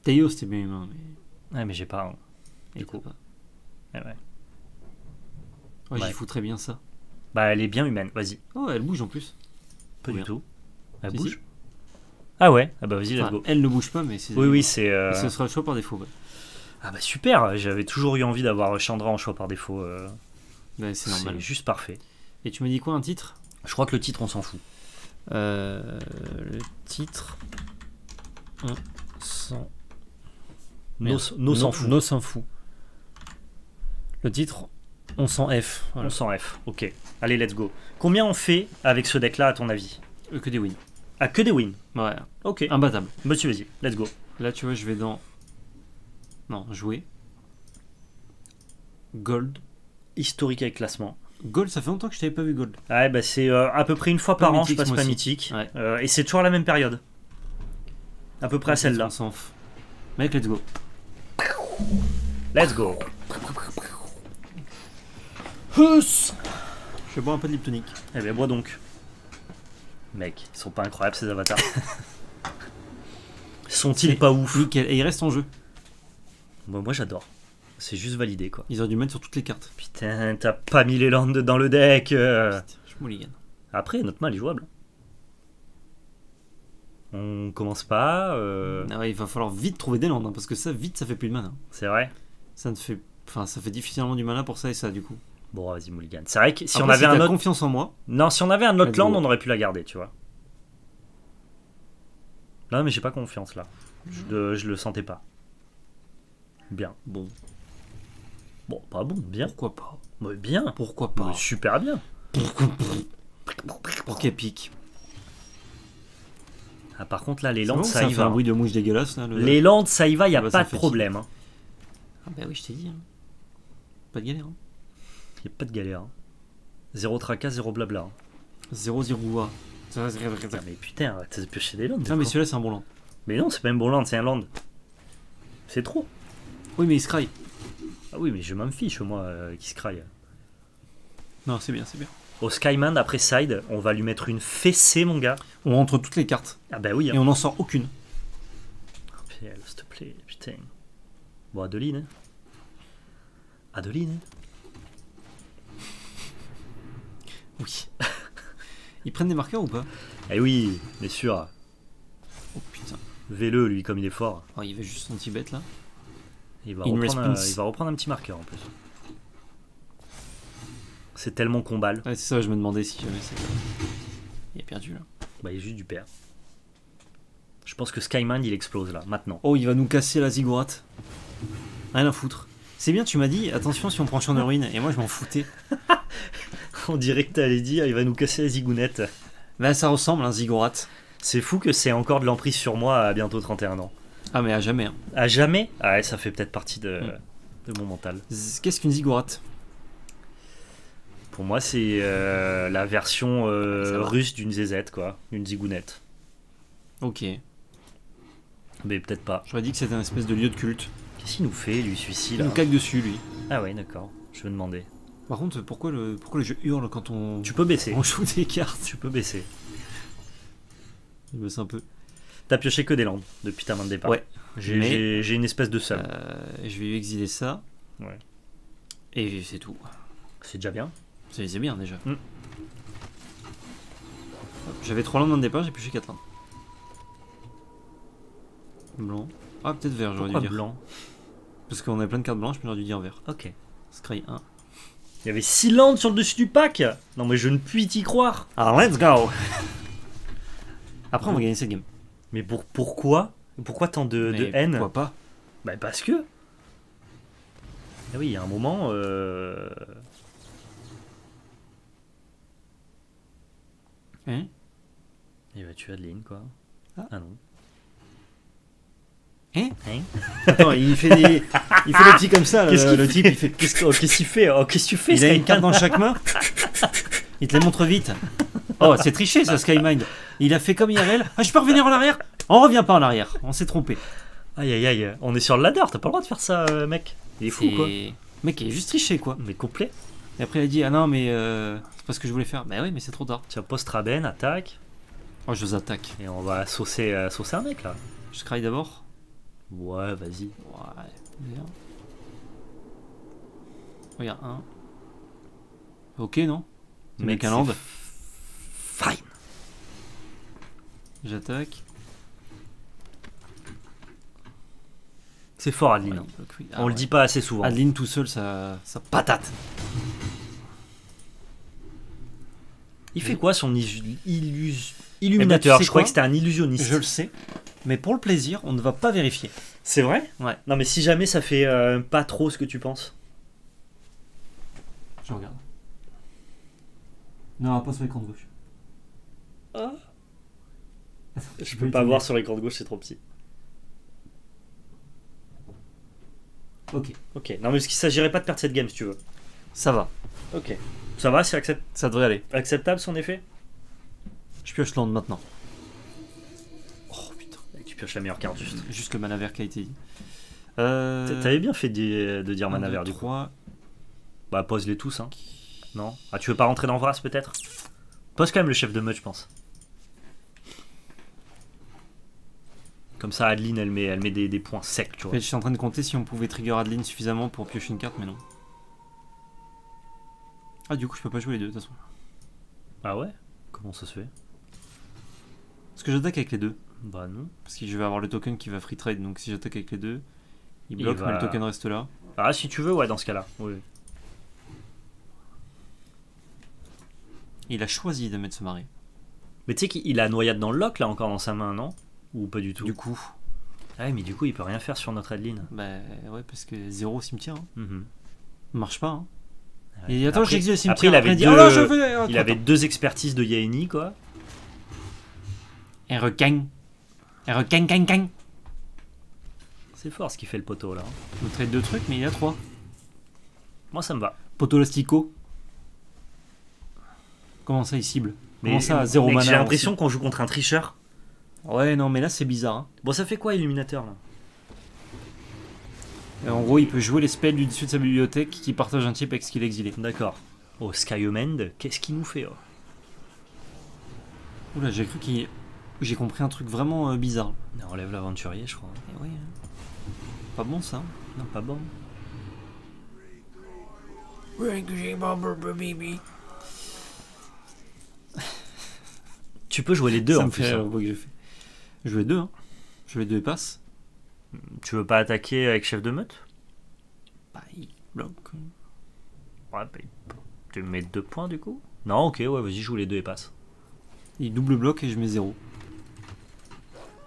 S1: Tayo, c'était bien humain, mais.
S2: Ouais, mais j'ai pas. hein.
S1: Et
S2: Du coup.
S1: pas.
S2: Ouais, ouais.
S1: Ouais,
S2: Ouais.
S1: j'y fous très bien ça.
S2: Bah, elle est bien humaine, vas-y.
S1: Oh, elle bouge en plus.
S2: Pas du
S1: Bien.
S2: tout. Elle
S1: Si,
S2: bouge
S1: si.
S2: Ah ouais Ah bah vas-y, let's
S1: Enfin,
S2: go.
S1: elle ne bouge pas, mais c'est.
S2: Oui, oui, c'est. euh,
S1: Ce sera le choix par défaut. ouais.
S2: Ah bah super, j'avais toujours eu envie d'avoir Chandra en choix par défaut. euh,
S1: Ouais, c'est normal.
S2: C'est juste parfait.
S1: Et tu m'as dit quoi, un titre?
S2: Je crois que le titre, on s'en fout.
S1: Euh, Le titre. On s'en.
S2: Nos, s'en fout.
S1: Nos s'en fout. Le titre, on s'en F. Voilà.
S2: On s'en F. Ok. Allez, let's go. Combien on fait avec ce deck-là, à ton avis?
S1: Euh, Que des wins.
S2: Ah, que des wins.
S1: Ouais,
S2: Ok.
S1: imbattable.
S2: Monsieur, vas-y, let's go.
S1: Là, tu vois, je vais dans. Non, jouer. Gold.
S2: Historique avec classement.
S1: Gold, ça fait longtemps que je t'avais pas vu Gold.
S2: Ouais, bah c'est euh, à peu près une fois
S1: Pas
S2: par an, je passe pas mythique.
S1: Ouais.
S2: Euh, et c'est toujours la même période. À peu près à celle-là.
S1: Mec, let's go.
S2: Let's go.
S1: Je vais boire un peu de Liptonic.
S2: Eh bien, bois donc. Mec, ils sont pas incroyables ces avatars. Sont-ils pas ouf
S1: Nickel. Et il reste en jeu.
S2: Moi, moi j'adore. C'est juste validé quoi.
S1: Ils auraient dû mettre sur toutes les cartes.
S2: Putain, t'as pas mis les landes dans le deck. euh.
S1: Putain, je mulligan.
S2: Après, notre mal est jouable. On commence pas. euh,
S1: Ah ouais, il va falloir vite trouver des landes, hein, parce que ça, vite, ça fait plus de mana.
S2: C'est vrai.
S1: Ça ne fait. Enfin, ça fait difficilement du mana pour ça et ça, du coup.
S2: Bon, vas-y, Mulligan. C'est vrai que si
S1: Après,
S2: on avait un autre.
S1: confiance en moi.
S2: Non, si on avait un autre land, on aurait pu la garder, tu vois. Non, mais j'ai pas confiance là. Je, le- je le sentais pas. Bien.
S1: Bon,
S2: Bon, pas bon, bien.
S1: pourquoi pas?
S2: Mais bien.
S1: Pourquoi
S2: Mais
S1: pas
S2: super bien.
S1: Pour qu'elle pique.
S2: Ah, par contre, là, les landes,
S1: bon,
S2: ça
S1: ça
S2: y
S1: fait un
S2: va.
S1: bruit de mouche dégueulasse là. Le...
S2: Les landes, ça y va, y a pas de problème. hein.
S1: Ah bah oui, je t'ai dit. hein. Pas de galère. Hein.
S2: Y a pas de galère. hein. Zéro tracas, zéro blabla. hein.
S1: Zéro
S2: Ah, mais putain, de piocher des landes.
S1: Non mais celui-là c'est un bon land.
S2: Mais non, c'est pas un bon land, c'est un land. C'est trop.
S1: Oui mais il scry.
S2: Ah oui, mais je m'en fiche, moi, euh, qui se craille.
S1: Non c'est bien, c'est bien.
S2: Au Skyman, après side, on va lui mettre une fessée, mon gars.
S1: On rentre toutes les cartes
S2: Ah bah oui,
S1: et
S2: hein.
S1: on n'en sort aucune.
S2: PL, s'il te plaît, putain. Bon, Adeline, hein. Adeline, hein.
S1: Oui. Ils prennent des marqueurs ou pas?
S2: Eh oui, bien sûr.
S1: Oh putain.
S2: Vele, lui, comme il est fort.
S1: Oh, il va juste son petit bête là.
S2: Il va, reprendre un, il va reprendre un petit marqueur en plus. C'est tellement combat.
S1: Ouais c'est ça, je me demandais si jamais c'est. Il est perdu là.
S2: Bah, il est juste du père. Je pense que Skyman, il explose là, maintenant.
S1: Oh il va nous casser la ziggurat. Rien à foutre. C'est bien, tu m'as dit, attention si on prend Chandlerine, et moi je m'en foutais.
S2: On dirait que t'allais dire, il va nous casser la zigounette.
S1: Là ça ressemble un ziggurat.
S2: C'est fou que c'est encore de l'emprise sur moi à bientôt 31 ans.
S1: Ah mais à jamais. hein.
S2: À jamais? Ah ouais, ça fait peut-être partie de,
S1: Mm.
S2: de mon mental.
S1: Qu'est-ce qu'une ziggurat
S2: Pour moi, c'est euh, la version euh, russe d'une ZZ, quoi. Une zigounette.
S1: Ok.
S2: Mais peut-être pas.
S1: J'aurais dit que c'était un espèce de lieu de culte.
S2: Qu'est-ce qu'il nous fait, lui, celui-ci,
S1: Il nous caque dessus lui.
S2: Ah ouais, d'accord. Je me demandais.
S1: Par contre, pourquoi le, pourquoi le jeu hurle quand on,
S2: Tu peux baisser.
S1: on joue des cartes
S2: Tu peux baisser.
S1: Me sens un peu.
S2: T'as pioché que des landes depuis ta main de départ.
S1: Ouais.
S2: J'ai une espèce de seum.
S1: Euh, je vais exiler ça.
S2: Ouais.
S1: Et c'est tout.
S2: C'est déjà bien.
S1: C'est bien déjà.
S2: Mm.
S1: J'avais 3 landes le départ, j'ai pioché 4 landes. Blanc. Ah, peut-être vert, j'aurais dû dire.
S2: blanc?
S1: Parce qu'on avait plein de cartes blanches, mais j'aurais dû dire vert.
S2: Ok.
S1: Scry 1.
S2: Il y avait 6 landes sur le dessus du pack. Non mais je ne puis y croire.
S1: Alors, let's go. Après, on va gagner cette game.
S2: Mais pour, pourquoi? Pourquoi tant de, haine?
S1: Pourquoi pas?
S2: Bah parce que. Ah oui, il y a un moment... Euh...
S1: Hein?
S2: Il va tuer Adeline quoi.
S1: Ah.
S2: Ah, non.
S1: Hein
S2: Hein
S1: Attends, il fait des, il fait des petits comme ça, le,
S2: Qu'est-ce qu'il
S1: le
S2: fait
S1: type, il fait.
S2: Qu'est-ce que- oh, qu'est-ce qu'il fait Oh, Qu'est-ce que tu fais
S1: Il a une carte dans chaque main. Il te les montre vite. Oh, c'est triché ça, Skymind. Il a fait comme IRL. Ah, je peux revenir en arrière? On revient pas en arrière. On s'est trompé.
S2: Aïe aïe aïe, on est sur le ladder, t'as pas le droit de faire ça euh, mec. Il est fou
S1: C'est-
S2: quoi.
S1: Mec, il est juste triché quoi.
S2: Mais complet.
S1: Et après, il a dit Ah non, mais euh, c'est pas ce que je voulais faire. Bah oui, mais c'est trop tard.
S2: Tiens, post Raben, attaque.
S1: Oh, je vous attaque.
S2: Et on va saucer, euh, saucer un mec là.
S1: Je cry d'abord
S2: Ouais, vas-y.
S1: Ouais, bien. Regarde, un. Ok, non? Mec un land.
S2: Fine.
S1: J'attaque.
S2: C'est fort, Adeline.
S1: Ouais, oui. Ah
S2: on le dit pas assez souvent.
S1: Adeline tout seul, ça, ça patate.
S2: Il fait quoi son illu- illus- illuminateur
S1: Eh ben, sais
S2: Je crois que c'était un illusionniste.
S1: Je le sais. Mais pour le plaisir, on ne va pas vérifier.
S2: C'est vrai?
S1: Ouais.
S2: Non, mais si jamais ça fait euh, pas trop ce que tu penses.
S1: Je regarde. Non, pas sur l'écran de gauche.
S2: Ah. Je peux pas voir sur l'écran de gauche, c'est trop petit.
S1: Ok.
S2: Ok, non, mais parce qu'il s'agirait pas de perdre cette game si tu veux.
S1: Ça va.
S2: Ok. Ça va, c'est accept-
S1: Ça devrait aller.
S2: acceptable son effet?
S1: Je pioche land maintenant.
S2: Pioches la meilleure carte juste.
S1: Juste le mana vert qui a été dit. Euh...
S2: T'avais bien fait de, de dire
S1: un,
S2: mana
S1: deux,
S2: vert du coup.
S1: trois.
S2: Bah, pose-les tous, hein. Non? Ah, tu veux pas rentrer dans Vras peut-être? Pose quand même le chef de meute, je pense. Comme ça, Adeline, elle met, elle met des, des points secs, tu vois.
S1: Je suis en train de compter si on pouvait trigger Adeline suffisamment pour piocher une carte, mais non. Ah, du coup, je peux pas jouer les deux de toute façon.
S2: Ah ouais? Comment ça se fait?
S1: Parce que j'attaque avec les deux.
S2: Bah non.
S1: Parce que je vais avoir le token qui va free trade. Donc si j'attaque avec les deux, il
S2: Il
S1: bloque,
S2: va-
S1: mais le token reste là.
S2: Ah, si tu veux, ouais, dans ce cas-là. Oui.
S1: Il a choisi de mettre ce marée.
S2: Mais tu sais qu'il a noyade dans le lock là encore dans sa main, non? Ou pas du tout?
S1: Du coup,
S2: Ah ouais, mais du coup, il peut rien faire sur notre Adeline.
S1: bah ouais, parce que zéro cimetière. Hein.
S2: Mhm.
S1: Marche pas. Hein.
S2: Ouais.
S1: Et attends, j'exile le cimetière.
S2: après, il avait
S1: dit,
S2: deux-
S1: oh là, je veux- attends,
S2: Il avait
S1: attends.
S2: deux expertises de Yaeni, quoi.
S1: Un requin. Un requin, can, can.
S2: C'est fort ce qu'il fait le poteau là.
S1: Il me trade deux trucs, mais il a trois.
S2: Moi, ça me va.
S1: Poteau lastico. Comment ça, il cible?
S2: Mais
S1: Comment ça, zéro
S2: J'ai l'impression qu'on joue contre un tricheur.
S1: Ouais, non, mais là, c'est bizarre. hein.
S2: Bon, ça fait quoi, Illuminateur là?
S1: Et en gros, il peut jouer les spells du dessus de sa bibliothèque qui partage un type avec ce qu'il exilé.
S2: D'accord. Oh, Skyomend, qu'est-ce qu'il nous fait oh?
S1: Oula, j'ai cru qu'il. J'ai compris un truc vraiment euh, bizarre.
S2: On enlève l'aventurier, je crois.
S1: Eh ouais, hein. Pas bon ça.
S2: Non, pas bon. Tu peux jouer les deux
S1: ça
S2: en
S1: me
S2: plus.
S1: fait
S2: hein.
S1: que. Je jouais deux, hein. Je jouais deux et passe.
S2: Tu veux pas attaquer avec chef de meute?
S1: Bah, il bloque.
S2: Ouais, bah, tu mets deux points du coup? Non, ok, ouais, vas-y, joue les deux et passe.
S1: Il double bloc et je mets zéro.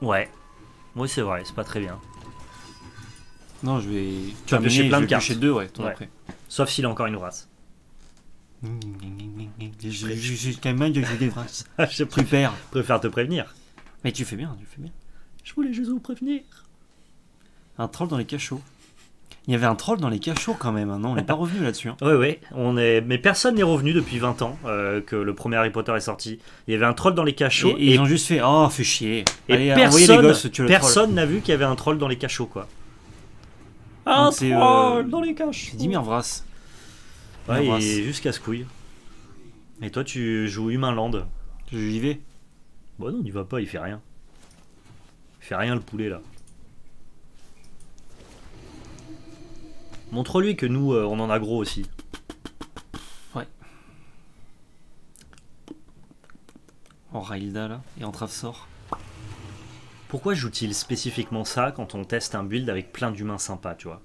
S2: Ouais. Oui, c'est vrai, c'est pas très bien.
S1: Non, je vais.
S2: Tu vas piocher plein de cartes.
S1: deux, ouais,
S2: Ouais.
S1: après.
S2: Sauf s'il a encore une race.
S1: J'ai quand même de des phrases.
S2: je
S1: perds.
S2: préfère te prévenir.
S1: Mais tu fais bien, tu fais bien.
S2: Je voulais juste vous prévenir.
S1: Un troll dans les cachots. Il y avait un troll dans les cachots quand même, hein, non? On n'est pas revenu là-dessus. hein.
S2: Ouais, ouais, on est... mais personne n'est revenu depuis 20 ans euh, que le premier Harry Potter est sorti. Il y avait un troll dans les cachots
S1: Et, et ils ont juste fait Oh, fais chier.
S2: et
S1: Allez, envoyez les
S2: personne,
S1: gosses, tu
S2: personne n'a vu qu'il y avait un troll dans les cachots, quoi. Un
S1: Donc
S2: troll
S1: euh,
S2: dans les cachots
S1: C'est Dimir Vras.
S2: Ouais,
S1: Vras.
S2: il est juste casse-couille. Et toi, tu joues Humain Land
S1: J'y vais.
S2: Bon, non, il va pas, il fait rien. Il fait rien, le poulet, là. Montre-lui que nous, euh, on en a gros aussi.
S1: En Railda là. Et en Travsor.
S2: Pourquoi joue-t-il spécifiquement ça quand on teste un build avec plein d'humains sympas, tu vois?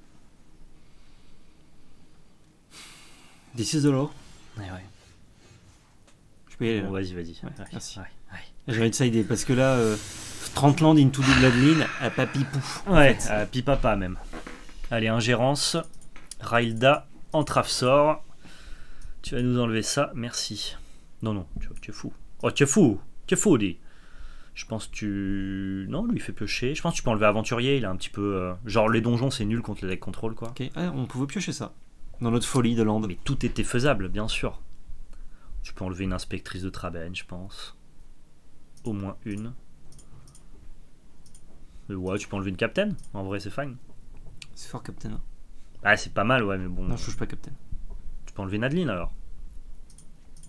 S1: This is the law.
S2: Ouais, ouais.
S1: Je peux y aller.
S2: Bon, vas-y, vas-y.
S1: Ouais,
S2: Ouais,
S1: merci.
S2: ouais,
S1: J'ai envie de sider parce que là, euh, 30 land into double Adeline, à papy pouf.
S2: ouais. Ouais, euh, pipapa même. Allez, ingérence. Railda, Entrafsor. Tu vas nous enlever ça, merci. Non, non, tu, tu es fou. Oh, tu es fou Tu es fou, dis. Je pense que tu. Non, lui il fait piocher. Je pense que tu peux enlever Aventurier, il a un petit peu. euh, Genre, les donjons c'est nul contre les deck contrôle, quoi.
S1: Ok, ah, on pouvait piocher ça. Dans notre folie de land.
S2: Mais tout était faisable, bien sûr. Tu peux enlever une inspectrice de Traben, je pense. Au moins une. Mais ouais, tu peux enlever une captain. En vrai, c'est fine.
S1: C'est fort, Captain.
S2: Ah, c'est pas mal, ouais, mais bon.
S1: Non, je touche pas Captain.
S2: Tu peux enlever Nadeline alors.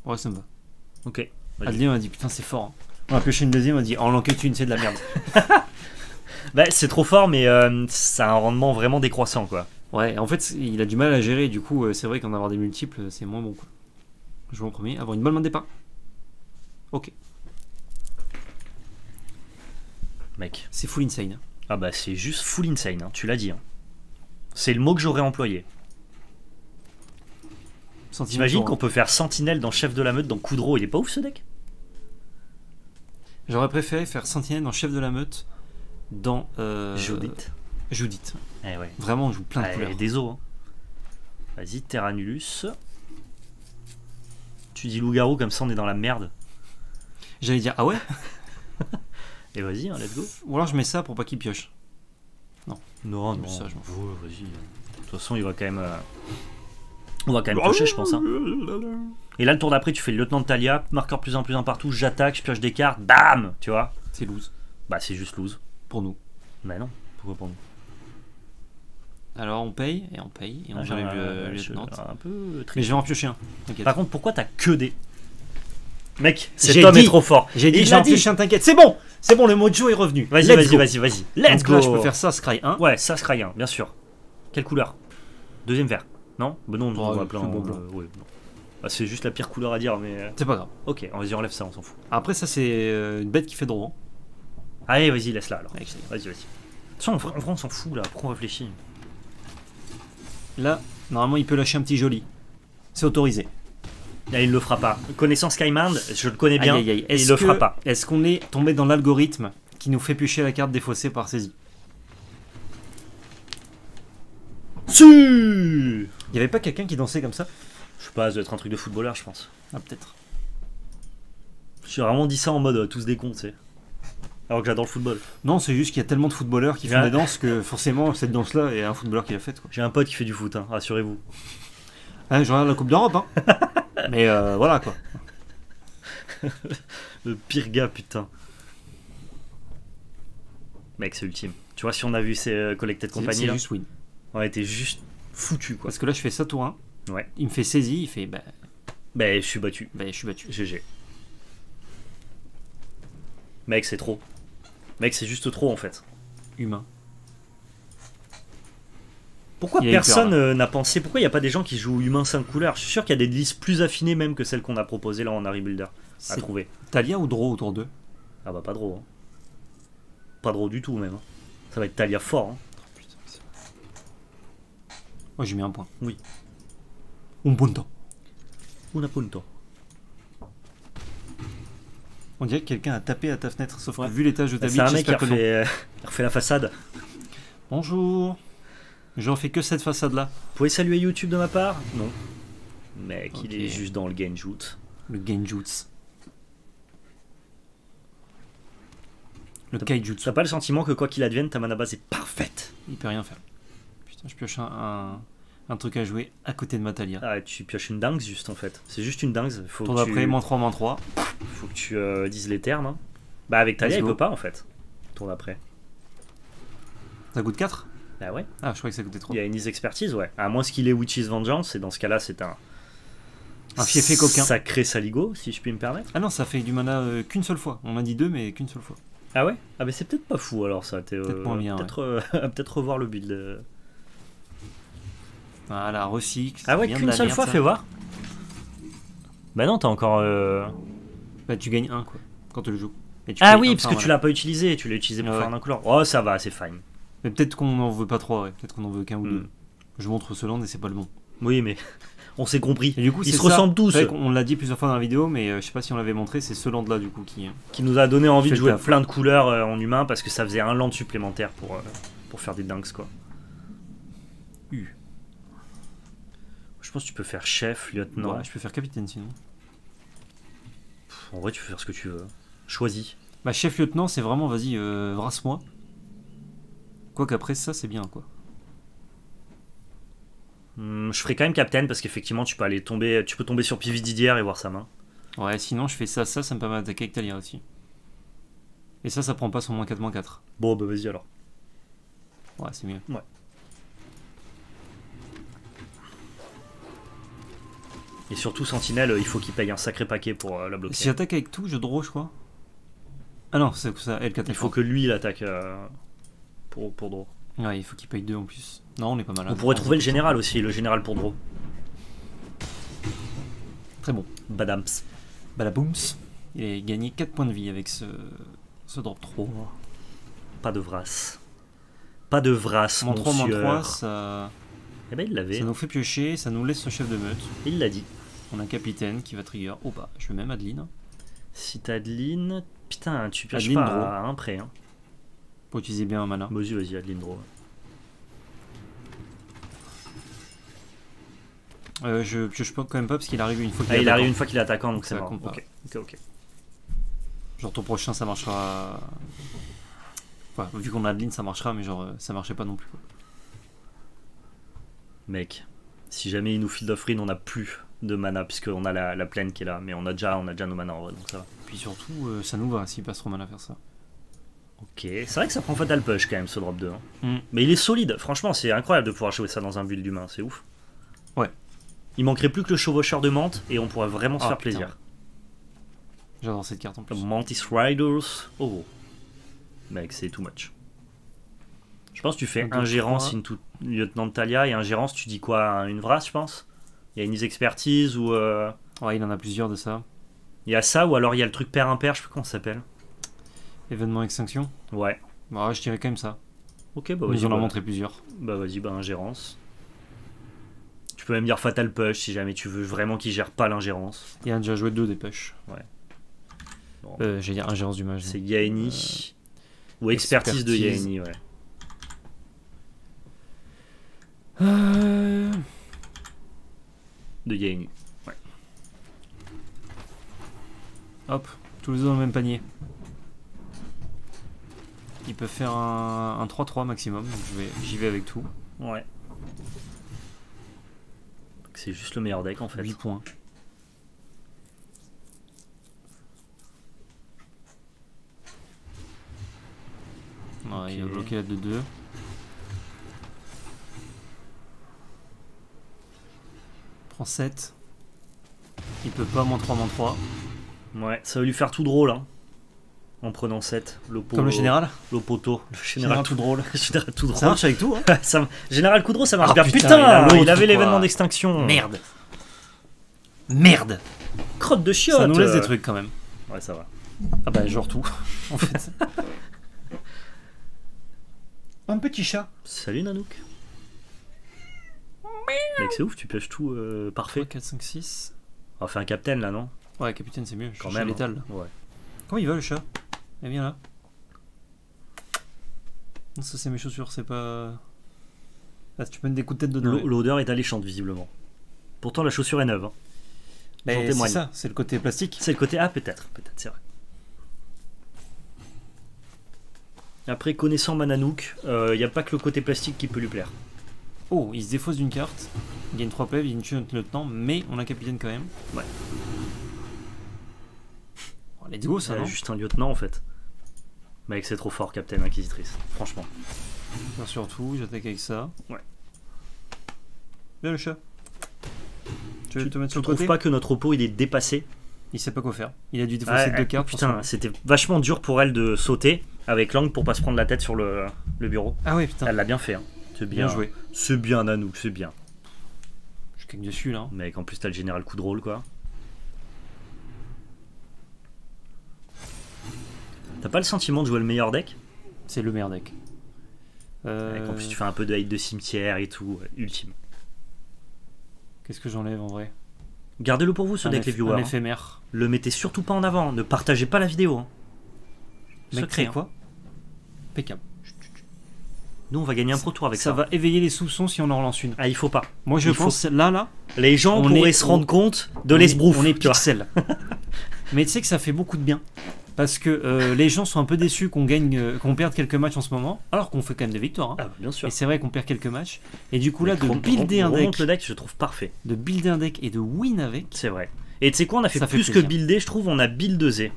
S1: Ouais, ça me va.
S2: Ok. Vas-y.
S1: Adeline m'a dit putain, c'est fort. hein. On a pioché une deuxième, on a dit en l'enquête une, c'est de la merde.
S2: bah, c'est trop fort, mais euh, ça a un rendement vraiment décroissant, quoi.
S1: Ouais, en fait, il a du mal à gérer, du coup, euh, c'est vrai qu'en avoir des multiples, c'est moins bon, quoi. Jouer en premier, avoir une bonne main de départ. Ok.
S2: Mec.
S1: C'est full insane. hein.
S2: Ah bah, c'est juste full insane, hein, tu l'as dit. hein. C'est le mot que j'aurais employé. T'imagines qu'on peut faire Sentinelle dans Chef de la Meute dans Coudreau Il est pas ouf ce deck?
S1: J'aurais préféré faire Sentinelle dans Chef de la Meute dans. Euh,
S2: Judith.
S1: Judith.
S2: Eh ouais.
S1: Vraiment, on joue plein de
S2: Allez,
S1: couleurs.
S2: des os. hein. Vas-y, Terranulus. Tu dis loup-garou comme ça on est dans la merde.
S1: J'allais dire, ah ouais?
S2: Et vas-y, hein, let's go.
S1: Ou alors je mets ça pour pas qu'il pioche.
S2: Non,
S1: non. Ça, je m'en
S2: vas-y. De toute façon, il va quand même. euh, On va quand même piocher, je pense. hein. Et là, le tour d'après, tu fais le lieutenant de Talia, marqueur plus un plus un partout, j'attaque, je pioche des cartes, bam Tu vois
S1: C'est loose
S2: Bah, c'est juste lose.
S1: pour nous.
S2: Bah non, pourquoi pour nous?
S1: Alors on paye et on paye et on
S2: Ah,
S1: gère le
S2: euh,
S1: lieutenant.
S2: Un peu
S1: Mais je vais en piocher un.
S2: Par contre, pourquoi t'as que des. Mec, cet
S1: J'ai
S2: homme
S1: dit-
S2: est trop fort.
S1: J'ai dit, en
S2: dit.
S1: t'inquiète. C'est bon C'est bon, le mojo est revenu.
S2: Vas-y, vas-y, vas-y, vas-y. Let's
S1: Donc
S2: go
S1: là, je peux faire ça, Scry 1.
S2: Ouais, ça se bien, bien sûr. Quelle couleur? Deuxième vert. Non? Bah non, on
S1: bon, blanc.
S2: euh. Bah, c'est juste la pire couleur à dire, mais. euh,
S1: C'est pas grave.
S2: Ok, vas-y, enlève ça, on s'en fout.
S1: Après, ça, c'est euh, une bête qui fait droit.
S2: Allez, vas-y, laisse-la alors. Vas-y, vas-y. De toute façon, en vrai, en vrai, on s'en fout là, pourquoi on réfléchit?
S1: Là, normalement, il peut lâcher un petit joli. C'est autorisé.
S2: Là, il le fera pas. Connaissant Skymind, je le connais bien,
S1: Aïe, aïe, aïe.
S2: et il le fera pas.
S1: Est-ce qu'on est tombé dans l'algorithme qui nous fait piocher la carte défaussée par saisie
S2: Si
S1: Il y avait pas quelqu'un qui dansait comme ça
S2: Je sais pas, ça doit être un truc de footballeur, je pense.
S1: Ah, peut-être.
S2: J'ai vraiment dit ça en mode euh, tous des cons, tu sais. Alors que j'adore le football.
S1: Non, c'est juste qu'il y a tellement de footballeurs qui font des danses que forcément, cette danse-là, il y a un footballeur qui l'a faite.
S2: J'ai un pote qui fait du foot, hein, rassurez-vous.
S1: Hein, je regarde la Coupe d'Europe, hein. Mais euh, voilà quoi.
S2: Le pire gars, putain. Mec, c'est ultime. Tu vois, si on a vu ces euh, Collected Company
S1: c'est
S2: là,
S1: juste win.
S2: on a été juste foutu quoi.
S1: Parce que là, je fais ça tour 1.
S2: Ouais.
S1: Il me fait saisie, il fait bah,
S2: Bah, je suis battu.
S1: bah je suis battu.
S2: GG. Mec, c'est trop. Mec, c'est juste trop en fait.
S1: Humain.
S2: Pourquoi personne euh, n'a pensé Pourquoi il n'y a pas des gens qui jouent humain 5 couleurs Je suis sûr qu'il y a des listes plus affinées même que celles qu'on a proposées là en Harry Builder à
S1: C'est
S2: trouver.
S1: Talia ou Draw autour d'eux?
S2: Ah bah pas drôle. Hein. Pas drôle du tout même. hein. Ça va être Talia fort. hein.
S1: Moi, j'ai mis un point.
S2: Oui.
S1: Un punto.
S2: Una punto.
S1: On dirait que quelqu'un a tapé à ta fenêtre, sauf
S2: Ouais.
S1: que vu l'étage de ta
S2: C'est
S1: bite,
S2: un mec qui refait, euh, refait la façade.
S1: Bonjour. Je refais que cette façade-là.
S2: Vous pouvez saluer YouTube de ma part Non. Mec, il est juste dans le genjutsu.
S1: Le Genjutsu. Le Kaijutsu.
S2: T'as pas le sentiment que quoi qu'il advienne, ta mana base est parfaite
S1: Il peut rien faire. Putain, je pioche un, un, un truc à jouer à côté de ma Talia.
S2: Ah, tu pioches une dingue juste en fait. C'est juste une dingue. Faut
S1: Tour d'après,
S2: tu...
S1: moins 3, moins 3.
S2: Faut que tu euh, dises les termes. hein. Bah avec Talia, il peut pas en fait. Tour d'après.
S1: Ça coûte 4
S2: Bah ouais.
S1: Ah, je croyais que ça coûtait 3.
S2: Il y a une expertise, ouais. À moins qu'il ait Witch's Vengeance, et dans ce cas-là, c'est un.
S1: Un fiefé coquin.
S2: Sacré saligo, si je puis me permettre.
S1: Ah non, ça fait du mana euh, qu'une seule fois. On m'a dit deux, mais qu'une seule fois.
S2: Ah ouais? Ah bah c'est peut-être pas fou alors ça. t'es, euh,
S1: Peut-être moins bien,
S2: Peut-être euh, peut-être revoir le build.
S1: Voilà, recycle.
S2: Ah ouais, qu'une seule fois,
S1: ça.
S2: fais voir. Bah non, t'as encore.
S1: Bah, tu gagnes un, quoi, quand tu le joues. Et tu
S2: Ah oui, parce
S1: par
S2: que tu l'as pas utilisé, tu l'as utilisé pour
S1: Ouais,
S2: faire un incolore. Oh, ça va, c'est fine.
S1: Mais peut-être qu'on n'en veut pas trois, ouais. Peut-être qu'on en veut qu'un ou
S2: Hmm.
S1: deux. Je montre ce land et c'est pas le bon.
S2: Oui, mais on s'est compris.
S1: Et du coup,
S2: Ils se
S1: ça.
S2: ressemblent tous.
S1: Vrai qu'on l'a dit plusieurs fois dans la vidéo, mais euh, je sais pas si on l'avait montré, c'est ce land là du coup qui. euh,
S2: Qui nous a donné envie de jouer plein de couleurs euh, en humain parce que ça faisait un land supplémentaire pour, euh, pour faire des dingues quoi.
S1: U.
S2: Je pense que tu peux faire chef, lieutenant.
S1: Ouais, je peux faire capitaine sinon.
S2: Pff, En vrai, tu peux faire ce que tu veux. Choisis.
S1: Bah, chef lieutenant, c'est vraiment, vas-y, brasse-moi. Quoi qu'après ça, c'est bien quoi.
S2: Hmm, je ferai quand même captain parce qu'effectivement, tu peux aller tomber, tu peux tomber sur Pivi Didier et voir sa main.
S1: Ouais, sinon je fais ça, ça, ça me permet d'attaquer avec Talia aussi. Et ça, ça prend pas son moins 4, moins 4.
S2: Bon, bah vas-y alors.
S1: Ouais, c'est mieux.
S2: Et surtout, Sentinelle, il faut qu'il paye un sacré paquet pour euh, la bloquer.
S1: Si j'attaque avec tout, je draw, je crois. Ah non, c'est ça, L4
S2: Il faut que lui il attaque euh, pour, pour draw.
S1: Ouais, il faut qu'il paye 2 en plus. Non, on est pas mal.
S2: On pourrait trouver le général aussi, le général pour draw.
S1: Très bon.
S2: Badams.
S1: Balabooms. Il a gagné 4 points de vie avec ce, ce drop 3.
S2: Pas de Vras. Pas de Vras,
S1: Moins 3, moins
S2: monsieur.
S1: 3, ça,
S2: Eh ben il l'avait,
S1: ça nous fait piocher, ça nous laisse ce chef de meute.
S2: il l'a dit.
S1: On a un capitaine qui va trigger. Oh bah, je vais même Adeline.
S2: Citadeline. Putain, tu pioches
S1: Adeline
S2: pas
S1: draw.
S2: à un prêt. Hein.
S1: Pour utiliser bien un mana.
S2: Vas-y, vas-y, Adeline draw.
S1: Euh, je pioche pas quand même pas parce qu'il arrive une fois qu'il
S2: Ah,
S1: est
S2: il arrive une fois qu'il est attaquant, donc
S1: Ça
S2: c'est
S1: pas.
S2: Ok, ok, ok.
S1: Genre ton prochain ça marchera. Enfin, vu qu'on a Adeline ça marchera, mais genre ça marchait pas non plus. quoi.
S2: Mec, si jamais il nous field of Rin, on a plus de mana, puisqu'on a la, la plaine qui est là. Mais on a déjà, on a déjà nos mana en vrai, donc ça va.
S1: Puis surtout, euh, ça nous va s'il passe trop mal à faire ça.
S2: Ok, c'est vrai que ça prend Fatal Push quand même ce drop 2. hein.
S1: Mm.
S2: Mais il est solide, franchement, c'est incroyable de pouvoir jouer ça dans un build humain, c'est ouf.
S1: Ouais.
S2: Il manquerait plus que le chevaucheur de menthe et on pourrait vraiment se
S1: Ah,
S2: faire
S1: putain.
S2: plaisir.
S1: J'adore cette carte en plus.
S2: Mantis Riders. Oh. Mec, c'est too much. Je pense que tu fais
S1: Un, deux,
S2: ingérence into lieutenant de Talia et ingérence, tu dis quoi un- Une Vras, je pense? Il y a une expertise ou. euh,
S1: Ouais, il en a plusieurs de ça.
S2: Il y a ça ou alors il y a le truc père impair, je sais plus comment ça s'appelle.
S1: Événement extinction.
S2: Ouais.
S1: Bah ouais, je dirais quand même ça.
S2: Ok, bah
S1: Ils en
S2: bah,
S1: ont montré plusieurs.
S2: Bah vas-y, bah ingérence. Tu peux même dire Fatal Push si jamais tu veux vraiment qu'il gère pas l'ingérence.
S1: Il a déjà joué deux des push.
S2: Ouais. Bon.
S1: Euh, J'allais dire ingérence du mage.
S2: C'est Yaeni. Ou expertise, de. Yaeni, ouais.
S1: Euh,
S2: De Yaeni.
S1: Hop, tous les deux dans le même panier. Il peut faire un un 3-3 maximum, donc vais- j'y vais avec tout.
S2: Ouais. C'est juste le meilleur deck en fait.
S1: 8 points. Ouais, Il a bloqué la 2-2. Prend 7. Il peut pas, moins 3, moins 3.
S2: Ouais, ça va lui faire tout drôle hein. En prenant 7. L'oppo-
S1: Comme le général
S2: L'Opoto. Le
S1: Général
S2: général,
S1: tout drôle.
S2: le général tout drôle.
S1: Ça marche avec tout, hein
S2: Ça- général Coudreau, ça marche
S1: Ah,
S2: bien.
S1: putain,
S2: Putain,
S1: il
S2: avait l'événement d'extinction.
S1: Merde Merde
S2: Crotte de chiotte.
S1: Ça nous laisse des trucs quand même.
S2: Ouais, ça va.
S1: Ah bah genre tout, en fait. Un petit chat.
S2: Salut Nanook. Mec, c'est ouf, tu pioches tout euh, parfait.
S1: 4, 5, 6.
S2: On va faire un captain là, non?
S1: Ouais, capitaine, c'est mieux. Je
S2: Quand
S1: suis
S2: même.
S1: létal.
S2: hein. Ouais.
S1: Comment il va le chat? Il vient là. Non, Ça, c'est mes chaussures, c'est pas. Ah, tu peux mettre des coups de tête dedans.
S2: L'o- L'odeur est alléchante, visiblement. Pourtant, la chaussure est neuve. hein. J'en
S1: c'est ça, c'est le côté plastique.
S2: C'est le côté A, peut-être. Peut-être, c'est vrai. Après, connaissant Mananook, il n'y a pas que le côté plastique qui peut lui plaire.
S1: Oh, il se défausse d'une carte. Il gagne 3 PV, il tue notre lieutenant, mais on a capitaine quand même.
S2: Ouais.
S1: Oh, let's go, ça, non?
S2: juste un lieutenant, en fait. Mec, c'est trop fort, Captain Inquisitrice. Franchement.
S1: Surtout, j'attaque avec ça.
S2: Ouais.
S1: Viens le chat. Tu veux
S2: Tu,
S1: te mettre sur le
S2: trouves pas que notre oppo, il est dépassé
S1: Il sait pas quoi faire. Il a dû défausser
S2: Ouais,
S1: deux cartes. pour
S2: Putain, c'était vachement dur pour elle de sauter avec l'angle pour pas se prendre la tête sur le, le bureau.
S1: Ah ouais, putain.
S2: Elle l'a bien fait. hein. C'est
S1: Bien
S2: bien,
S1: joué.
S2: C'est bien, Nanook, c'est bien.
S1: Je gagne dessus là.
S2: Mec, en plus, t'as le général coup de rôle, quoi. T'as pas le sentiment de jouer le meilleur deck?
S1: C'est le meilleur deck. Euh,
S2: En plus, tu fais un peu de hate de cimetière et tout. euh, Ultime.
S1: Qu'est-ce que j'enlève en vrai?
S2: Gardez-le pour vous, ce
S1: Un
S2: deck, les viewers.
S1: Un
S2: hein.
S1: éphémère.
S2: Le mettez surtout pas en avant. Ne partagez pas la vidéo. hein. Secret,
S1: c'est
S2: hein.
S1: quoi Impeccable.
S2: Nous, on va gagner un pro tour avec ça.
S1: Ça va éveiller les soupçons si on en relance une.
S2: Ah, il faut pas.
S1: Moi je
S2: Il faut-
S1: pense là là.
S2: Les gens pourraient
S1: est-
S2: se rendre compte de l'esbrouf.
S1: On est pixel. Mais tu sais que ça fait beaucoup de bien. Parce que euh, les gens sont un peu déçus qu'on gagne, euh, qu'on perde quelques matchs en ce moment, alors qu'on fait quand même des victoires. hein.
S2: Ah, bien sûr.
S1: Et c'est vrai qu'on perd quelques matchs. Et du coup là, de builder un deck,
S2: le deck, je trouve parfait.
S1: de builder un deck et de win avec.
S2: C'est vrai. Et tu sais quoi, on a fait
S1: Ça fait
S2: plus que builder, je trouve. On a buildé,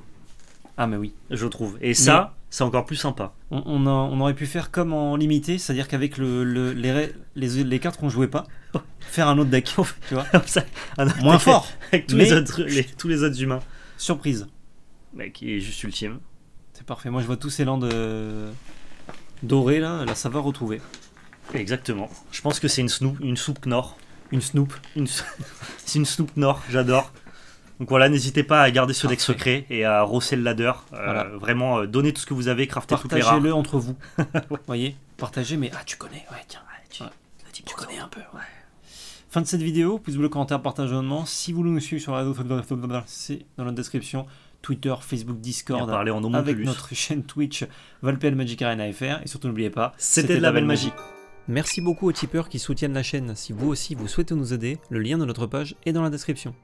S1: Ah mais oui.
S2: je trouve. Et ça, c'est encore plus sympa.
S1: On, on, a- on aurait pu faire comme en limité, c'est-à-dire qu'avec le, le- les, les, les cartes qu'on jouait pas, faire un autre deck. tu vois
S2: ça, un autre
S1: Moins
S2: deck
S1: fort.
S2: Avec tous,
S1: mais-
S2: les autres, les- tous les autres humains.
S1: Surprise.
S2: Mec, il est juste ultime.
S1: C'est parfait. Moi, je vois tous ces landes euh, dorées là, la saveur retrouvée.
S2: Exactement. Je pense que c'est une, snoop, une soupe Nord.
S1: Une Snoop.
S2: Une... c'est une Snoop Nord, j'adore. Donc voilà, n'hésitez pas à garder ce deck secret et à rosser le ladder. Euh,
S1: Voilà.
S2: Vraiment, euh, donnez tout ce que vous avez, craftez toutes les rares.
S1: Partagez-le entre vous. Vous voyez? Partagez, mais ah, tu connais, ouais, tiens.
S2: tu-
S1: Ouais. Tu connais un peu, ouais. Fin de cette vidéo, pouce bleu, commentaire, partage, abonnement. Si vous voulez nous suivre sur la c'est dans la description. Twitter, Facebook, Discord,
S2: parler en nom
S1: avec
S2: plus.
S1: notre chaîne Twitch, Valpel Magic Arena FR. Et surtout, n'oubliez pas,
S2: C'était de la belle magie.
S1: Merci beaucoup aux tipeurs qui soutiennent la chaîne. Si vous aussi vous souhaitez nous aider, le lien de notre page est dans la description.